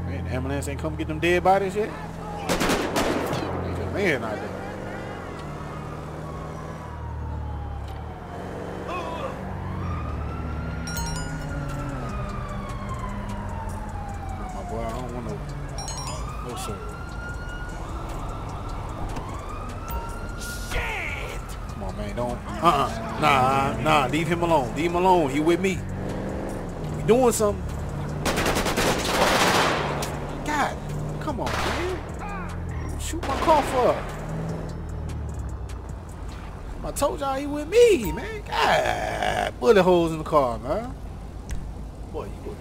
Man, ambulance ain't come get them dead bodies yet? Man out there. Nah, my boy, I don't want no, no sir. Come on, man, don't. Uh-uh. Nah, nah, leave him alone. Leave him alone. He with me. We doing something. God, come on, man. Shoot my car for. I told y'all he with me, man. God, bullet holes in the car, man. Boy, you,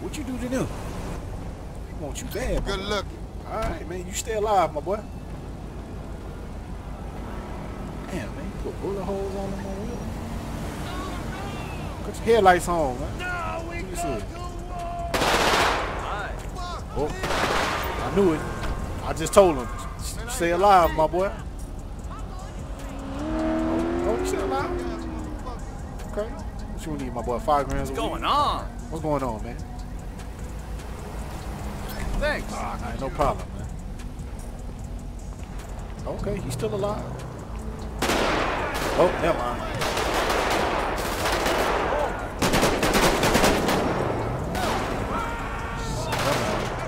what you do to them? They want you bad, Good luck. All right, man. You stay alive, my boy. Damn, man. You put bullet holes on them on wheel. Put your headlights on, man. No, we Let me see. to war. Hi. Oh, I knew it. I just told him. Stay alive, my boy. Oh, oh you stay alive? Okay. What you need, my boy? Five grams What's going on? What's going on, man? Thanks. All right, no problem, man. Okay, he's still alive. Oh, never mind.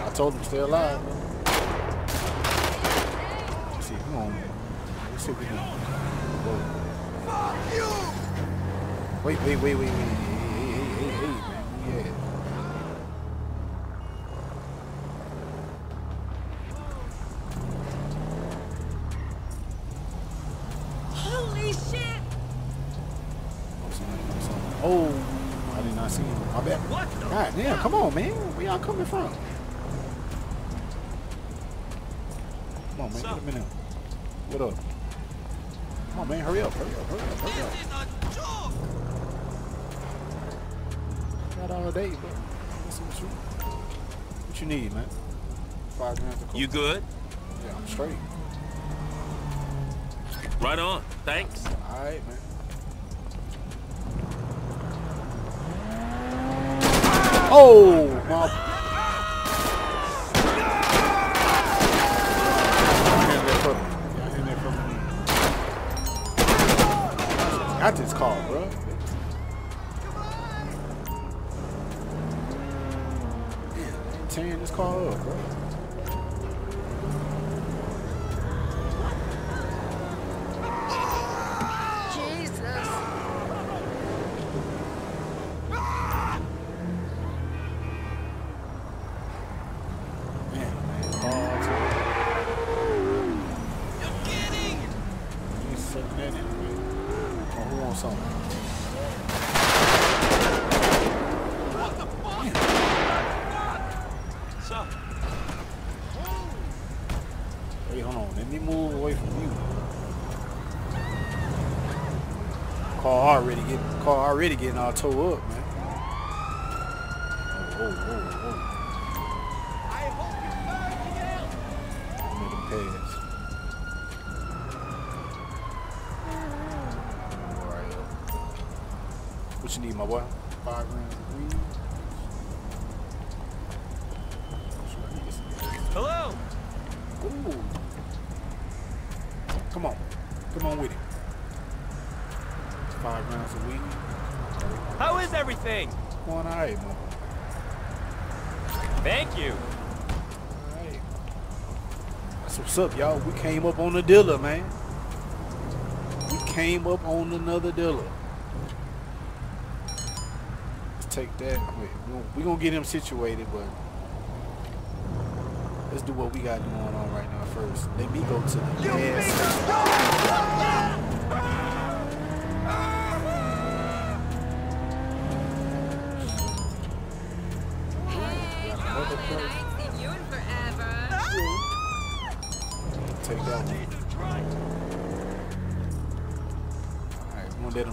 I told him stay alive. Let's see, come on. Let's see if we can. Whoa. Wait, wait, wait, wait, wait. Hey, hey, hey, hey, hey, man. Yeah. Holy shit! Oh, I did not see him. My bad. What the? God damn, come on, man. Where y'all coming from? Come on, man. Get in there. What up? Come on, man. Hurry up. Hurry up. Hurry up. Hurry up. This is a joke. Got all day, bro. Let's what you, what you need, man. Five grams of coke. You good? Yeah, I'm straight. Right on. Thanks. All right, man. Oh, my. Got this car, bro. Tearing this car up, bro. Already getting all towed up, up, y'all. We came up on the dealer, man. We came up on another dealer. Let's take that. Wait, we gon- we gonna get him situated, but let's do what we got going on right now first. Let me go to the gas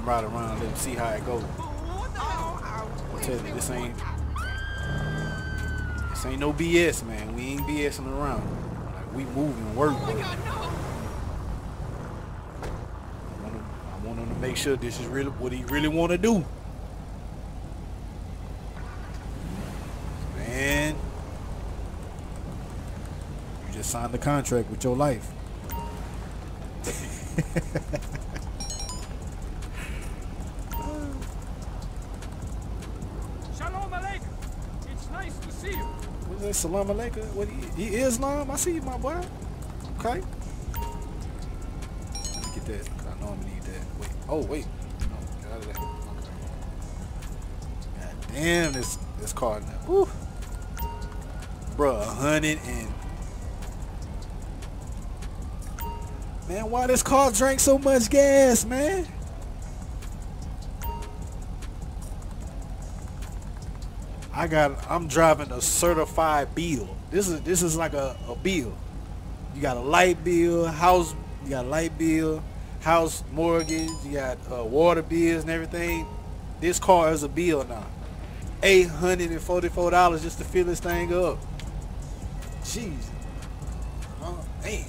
ride around, let him see how it goes. I tell you, this ain't this ain't no BS, man. We ain't BSing around. Like, we moving work. Oh God, no! I want, him, I want him to make sure this is really what he really want to do. Man, You just signed the contract with your life. <laughs> what's? Salam alaikum. What he, he Islam? I see you, my boy. Okay. Let me get that. 'cause I know I'm need that. Wait. Oh wait. No, get out of that. Okay. God damn this this car now. Woo. A hundred and Man, why this car drank so much gas, man? I got I'm driving a certified bill. This is this is like a, a bill. You got a light bill, house you got a light bill, house mortgage, you got uh, water bills and everything. This car is a bill now. Eight hundred and forty-four dollars just to fill this thing up. Jeez. Oh, man.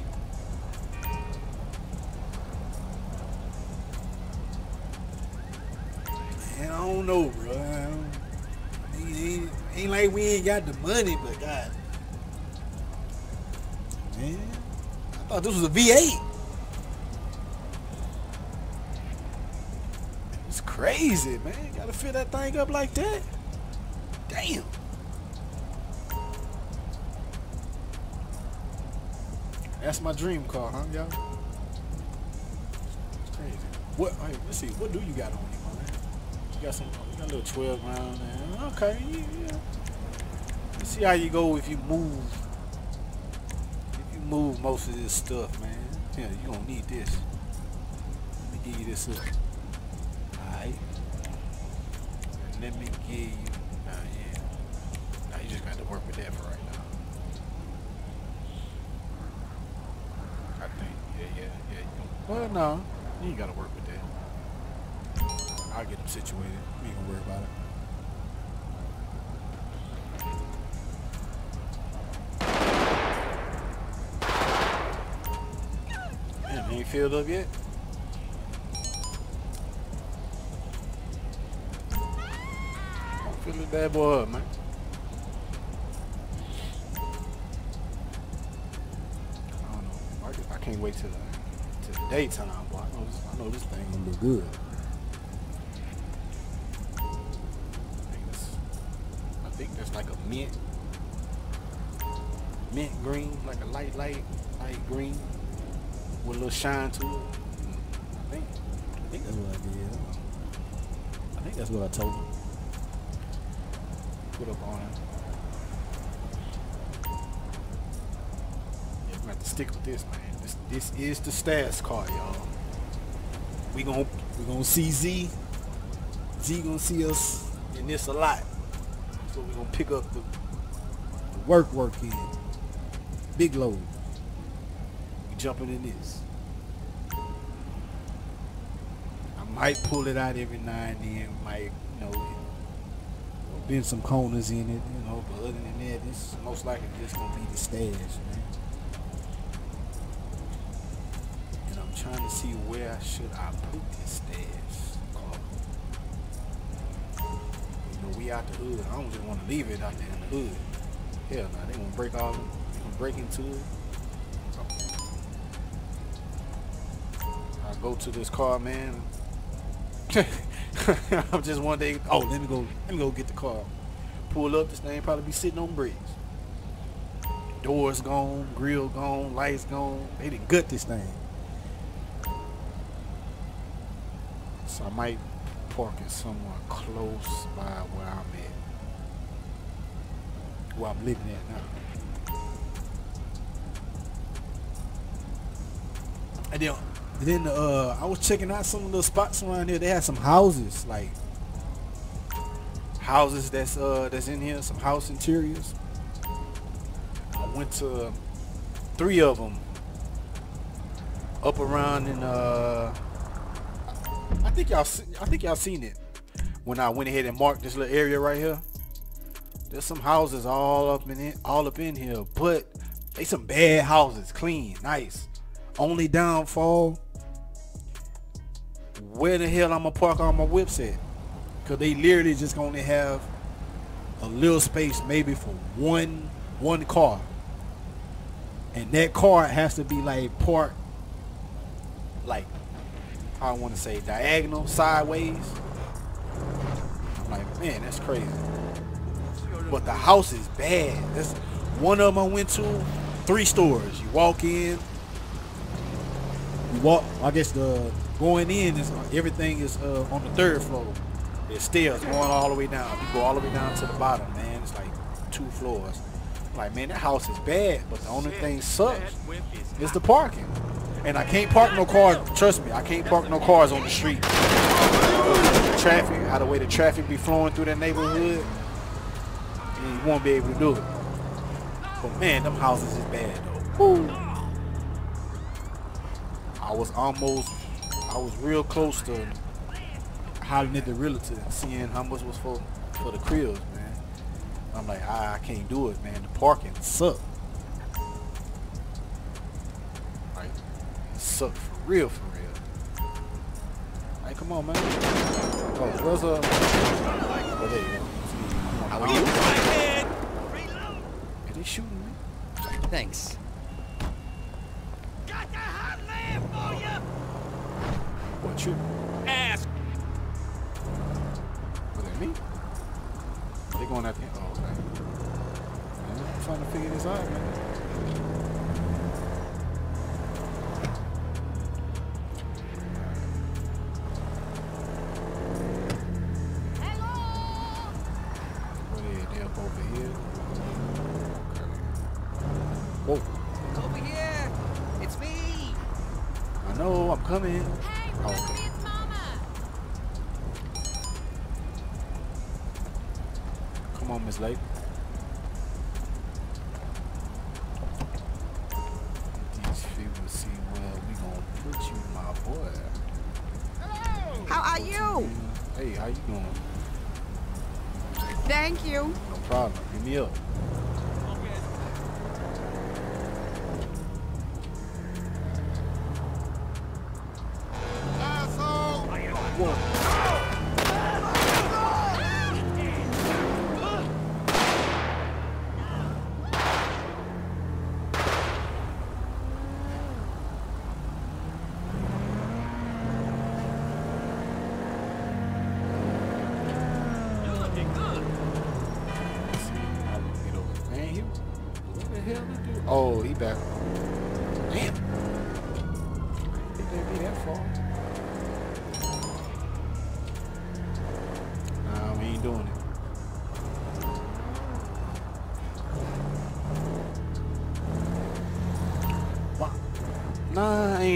Man, I don't know, bro. Ain't, like we ain't got the money, but God, man, I thought this was a V8. It's crazy, man. Gotta fill that thing up like that. Damn. That's my dream car, huh, y'all? It's crazy. What? Let's see. What do you got on you, man? You got some. Uh, A little 12 round there. Okay, yeah. Let's see how you go if you move. If you move most of this stuff, man. Yeah, you gonna need this. Let me give you this up. Alright. Let me give you. Nah, yeah. Nah, you just got to work with that for right now. I think. Yeah, yeah, yeah. You well, no. You ain't got to work with get them situated. About it. Damn, ain't filled up yet? Fill this bad boy up, man. I don't know. I can't wait till the, till the daytime, boy. I know this, I know this thing Gonna look good. Think that's like a mint, mint green, like a light, light, light green with a little shine to it. I think, I think That's what I did. I think that's what I told him. put up on. Yeah, we have to stick with this, man. This, this is the stats car, y'all. We gon' we gonna see Z. Z gonna see us in this a lot. So we gonna pick up the work work in. Big load. We jumping in this. I might pull it out every now and then. Might, you know, Been some corners in it, you know. but other than that, it's most likely just gonna be the stash, man. And I'm trying to see where should I put this stash. Out the hood. I don't just want to leave it out there in the hood. Hell no, they gonna break all. They gonna break into it. I go to this car, man. <laughs> I'm just one day. Oh, let me go. Let me go get the car. Pull up. This thing probably be sitting on bricks. Doors gone, grill gone, lights gone. They done gut this thing. So I might park somewhere close by where I'm at. Where I'm living at now. And then, then uh, I was checking out some of the spots around here. They had some houses, like houses that's uh that's in here, some house interiors. I went to three of them up around in uh I think y'all I think y'all seen it when I went ahead and marked this little area right here. There's some houses all up in it, all up in here, but They some bad houses, clean, nice. Only downfall, where the hell I'm gonna park all my whips at? Cause they literally just gonna have a little space maybe for one one car. And that car has to be like parked like I want to say diagonal, sideways. I'm like, man, that's crazy. But the house is bad. That's one of them I went to, three stores. You walk in, You walk. I guess the going in is everything is uh, on the third floor. There's stairs going all the way down. You go all the way down to the bottom, man. It's like two floors. Like, man, that house is bad, but the only thing sucks is the parking. And I can't park no cars. Trust me, I can't park no cars on the street. Traffic, how the way the traffic be flowing through that neighborhood, you won't be able to do it. But man, them houses is bad though. Woo. I was almost, I was real close to hollering at the realtor, seeing how much was for for the cribs, man. I'm like, I, I can't do it, man. The parking suck. Suck for real, for real. Hey, come on, man. Oh, where's uh? Oh, there you go. How are you? Are they shooting me? Thanks. Got the hot land for you! What you? Ass! Was that me? They going at the end. Oh, okay. Man, I'm trying to figure this out, man.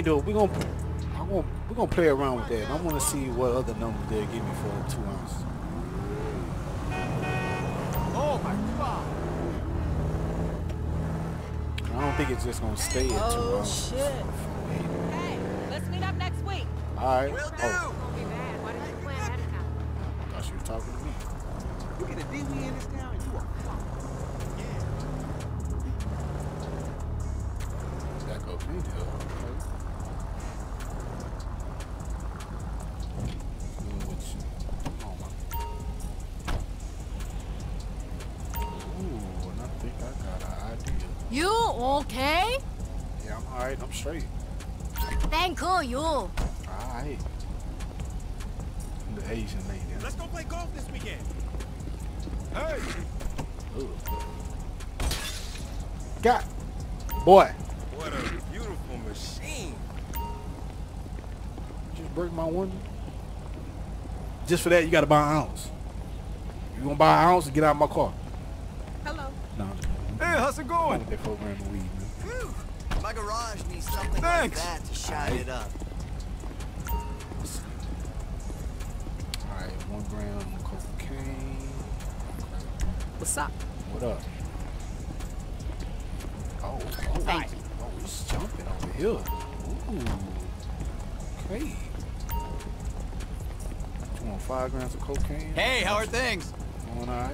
Ain't doing. it. We gonna. I'm gonna. We gonna play around with that. I want to see what other numbers they'll give me for two ounces. Oh my god. I don't think it's just gonna stay at two Oh ounces. shit. Hey, let's meet up next week. All right. Will do. Oh, Won't be bad. Why didn't you plan ahead of time? I thought you were talking to me. You get a DV in this town, you are Back up in here. I'm straight. Thank you. Alright. The Asian lady. Let's go play golf this weekend. Hey! Ugh. Got. Boy. What a beautiful machine. Just break my window. Just for that, you gotta buy an ounce. You gonna buy an ounce and get out of my car? Hello. No, Hey, how's it I going? My garage needs something Thanks. like that to shine it up. All right, one gram of cocaine. What's up? What up? Oh, oh, Thank oh, you. Oh, it's jumping over here. Ooh. Okay. You want five grams of cocaine? Hey, how are things? Going all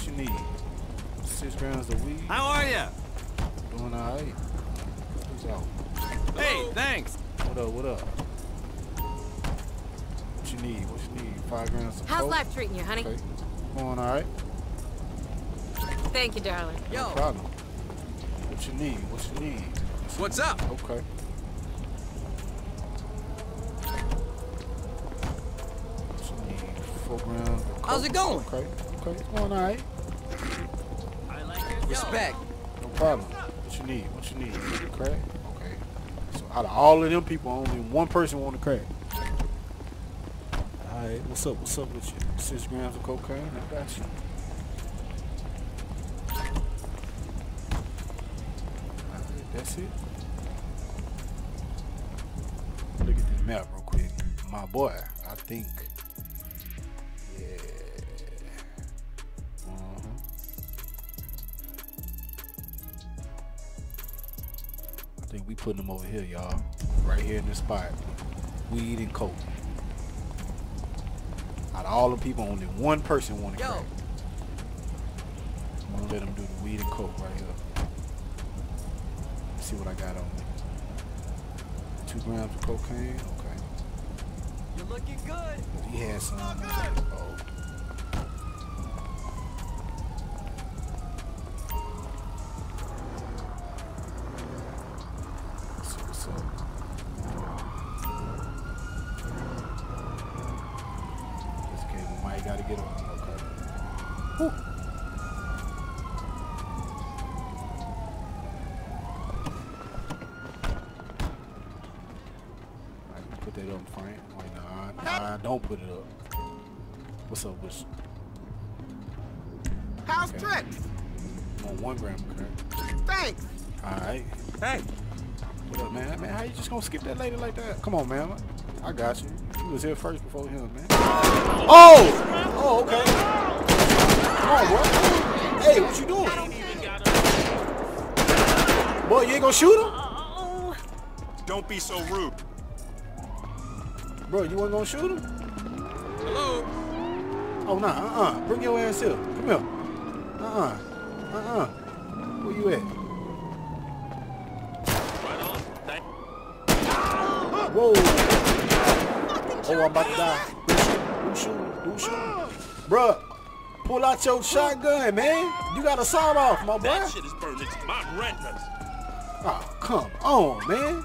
What you need? Six grams of weed. How are you? Doing all right. Who's out? Hey, thanks. What up? What up? What you need? What you need? Five grams of How's coke? life treating you, honey? Okay. Going all right. Thank you, darling. No problem. What you need? What you need? What's up? Okay. What you need? Four grams. How's it going? Okay. Okay. It's going all right. Respect. No problem. What you need? What you need? You need crack? Okay. So out of all of them people, only one person want a crack. Alright, what's up? What's up with you? Six grams of cocaine? I got you. That's it. Look at this map real quick. My boy, I think. Putting them over here, y'all. Right here in this spot. Weed and coke. Out of all the people, only one person wanted crack. I'm gonna let them do the weed and coke right here. Let's see what I got on me. Two grams of cocaine. Okay. You're looking good. He had some. Oh. Don't put it up. What's up, with How's Okay. tricks? on one gram of crack? Thanks. Alright. Hey, What up, man? Man, how you just gonna skip that lady like that? Come on, man. I got you. You was here first before him, man. Oh! Oh, okay. Come on, bro. Hey, what you doing? Boy, you ain't gonna shoot him? Don't be so rude. Bro, you wasn't gonna shoot him? Hello. Oh, nah, uh-uh. Bring your ass here. Come here. Uh-uh. Uh-uh. Where you at? Right on. Thank Whoa. Oh, I'm about to die. Who shooting? Who shooting? Bruh, pull out your shotgun, man. You got a sawed off, my boy. That shit is burning into my retinas. Oh, come on, man.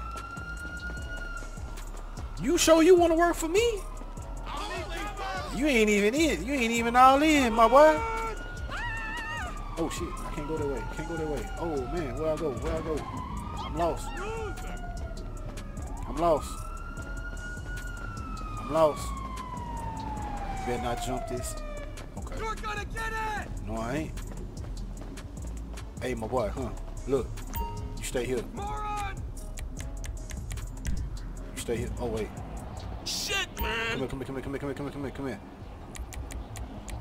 You sure you want to work for me? You ain't even in. You ain't even all in, my boy. Oh shit, I can't go that way. Can't go that way. Oh man, where I go? Where I go? I'm lost. I'm lost. I'm lost. Better not jump this. Okay. You're gonna get it. No, I ain't. Hey, my boy, huh? Look, you stay here. Moron. You stay here. Oh wait. Come here, come here, come here, come here, come here, come here, come here.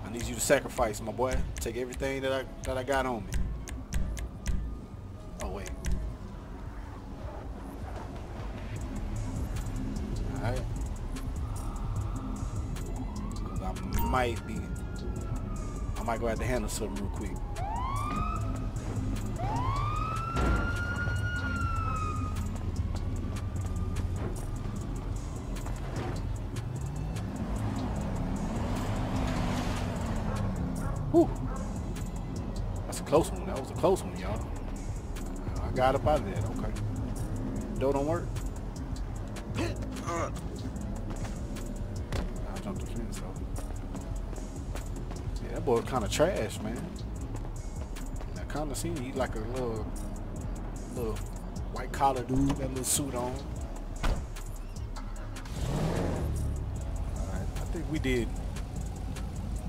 I need you to sacrifice, my boy. Take everything that I that I got on me. Oh wait. Alright. I might be I might go have to handle something real quick. Close one, y'all. I got up out of there. Okay. Door don't work. <gasps> I jumped the fence, so. Yeah, that boy kind of trash, man. I kind of seen he like a little, little white collar dude, that little suit on. Alright, I think we did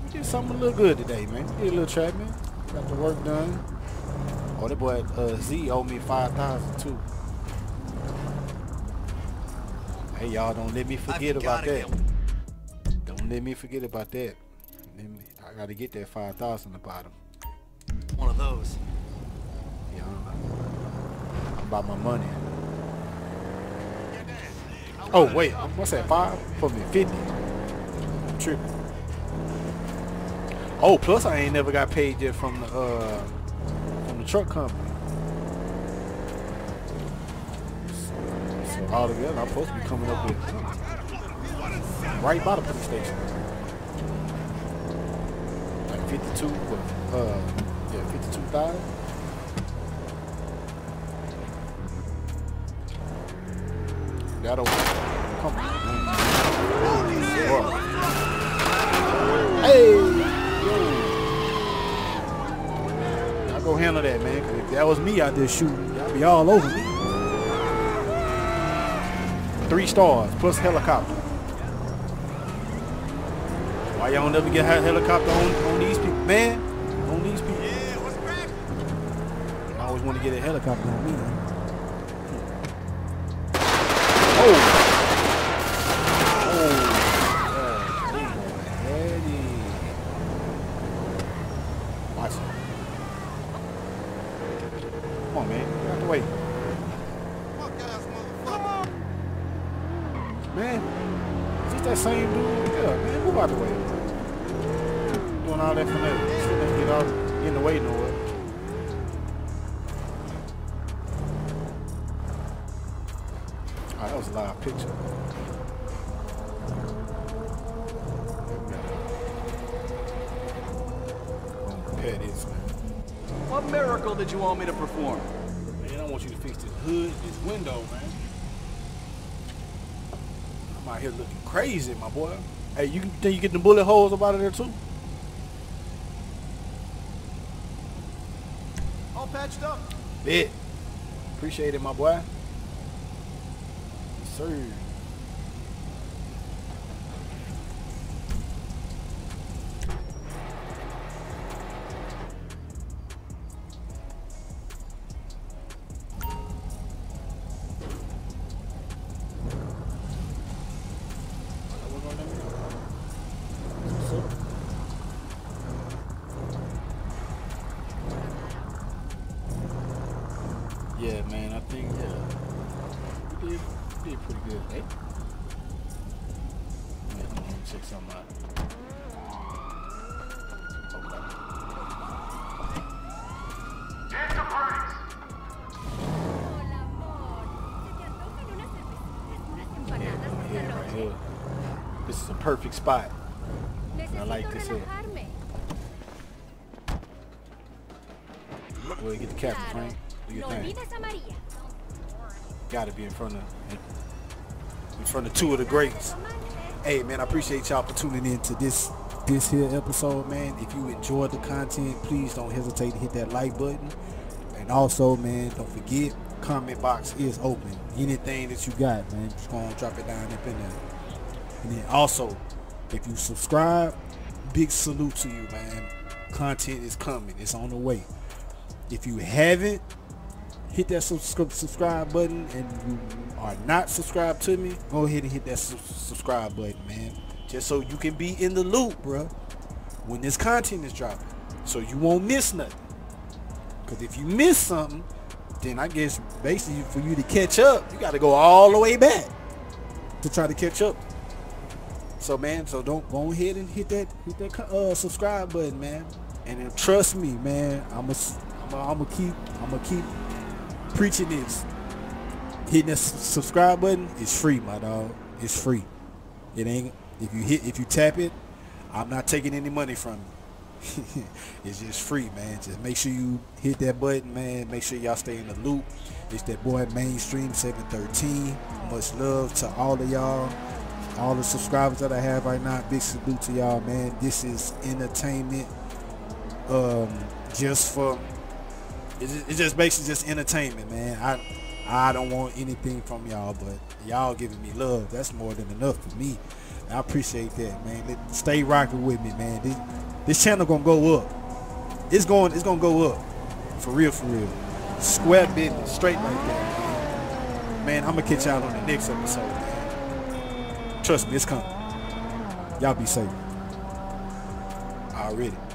we did something a little good today, man. We did a little trap, man. Got the work done. Oh, that boy uh, Z owed me five thousand too. Hey, y'all, don't let me forget about that. Don't let me forget about that. Let me, I gotta get that five thousand about him. One of those. Yeah, I'm about my money. Oh wait, what's that? Five? Put me fifty. I'm tripping. Oh, plus I ain't never got paid yet from the uh from the truck company. So altogether, I'm supposed to be coming up with right by the police station. Like 52, uh, yeah, 52,000. Gotta me out there shooting, y'all be all over me. Three stars plus helicopter. Why y'all never get a helicopter on, on these people, man? On these people. Yeah, what's? I always want to get a helicopter on me. Out here looking crazy, my boy. Hey, you think you get the bullet holes up out of there too? All patched up. Bit. Appreciate it, my boy. Yes, sir. Perfect spot. I like this here. you get the captain. Frank. Do your thing. olvides a María. Gotta be in front of in front of two of the greats. Hey man, I appreciate y'all for tuning in to this this here episode, man. If you enjoyed the content, please don't hesitate to hit that like button. And also, man, don't forget, comment box is open. Anything that you got, man, just go on drop it down up in there. And then also, if you subscribe, big salute to you, man. Content is coming. It's on the way. If you haven't, hit that subscribe button and you are not subscribed to me, go ahead and hit that subscribe button, man. Just so you can be in the loop, bruh, when this content is dropping. So you won't miss nothing. Because if you miss something, then I guess basically for you to catch up, you got to go all the way back to try to catch up. So man, so don't go ahead and hit that hit that uh, subscribe button, man. And then trust me, man, I'm gonna I'm keep I'm gonna keep preaching this. Hitting that subscribe button is free, my dog. It's free. It ain't if you hit if you tap it, I'm not taking any money from you. <laughs> it's just free, man. Just make sure you hit that button, man. Make sure y'all stay in the loop. It's that boy MaineStream 713. Much love to all of y'all. All the subscribers that I have right now. Big salute to y'all, man. This is entertainment. Um, just for it's just, basically just entertainment, man. I I don't want anything from y'all, but y'all giving me love. That's more than enough for me. I appreciate that, man. Stay rocking with me, man. This this channel gonna go up. It's going it's gonna go up. For real, for real. Square business, straight like that, man. I'm gonna catch y'all on the next episode. Trust me, it's coming. Y'all be safe. Already.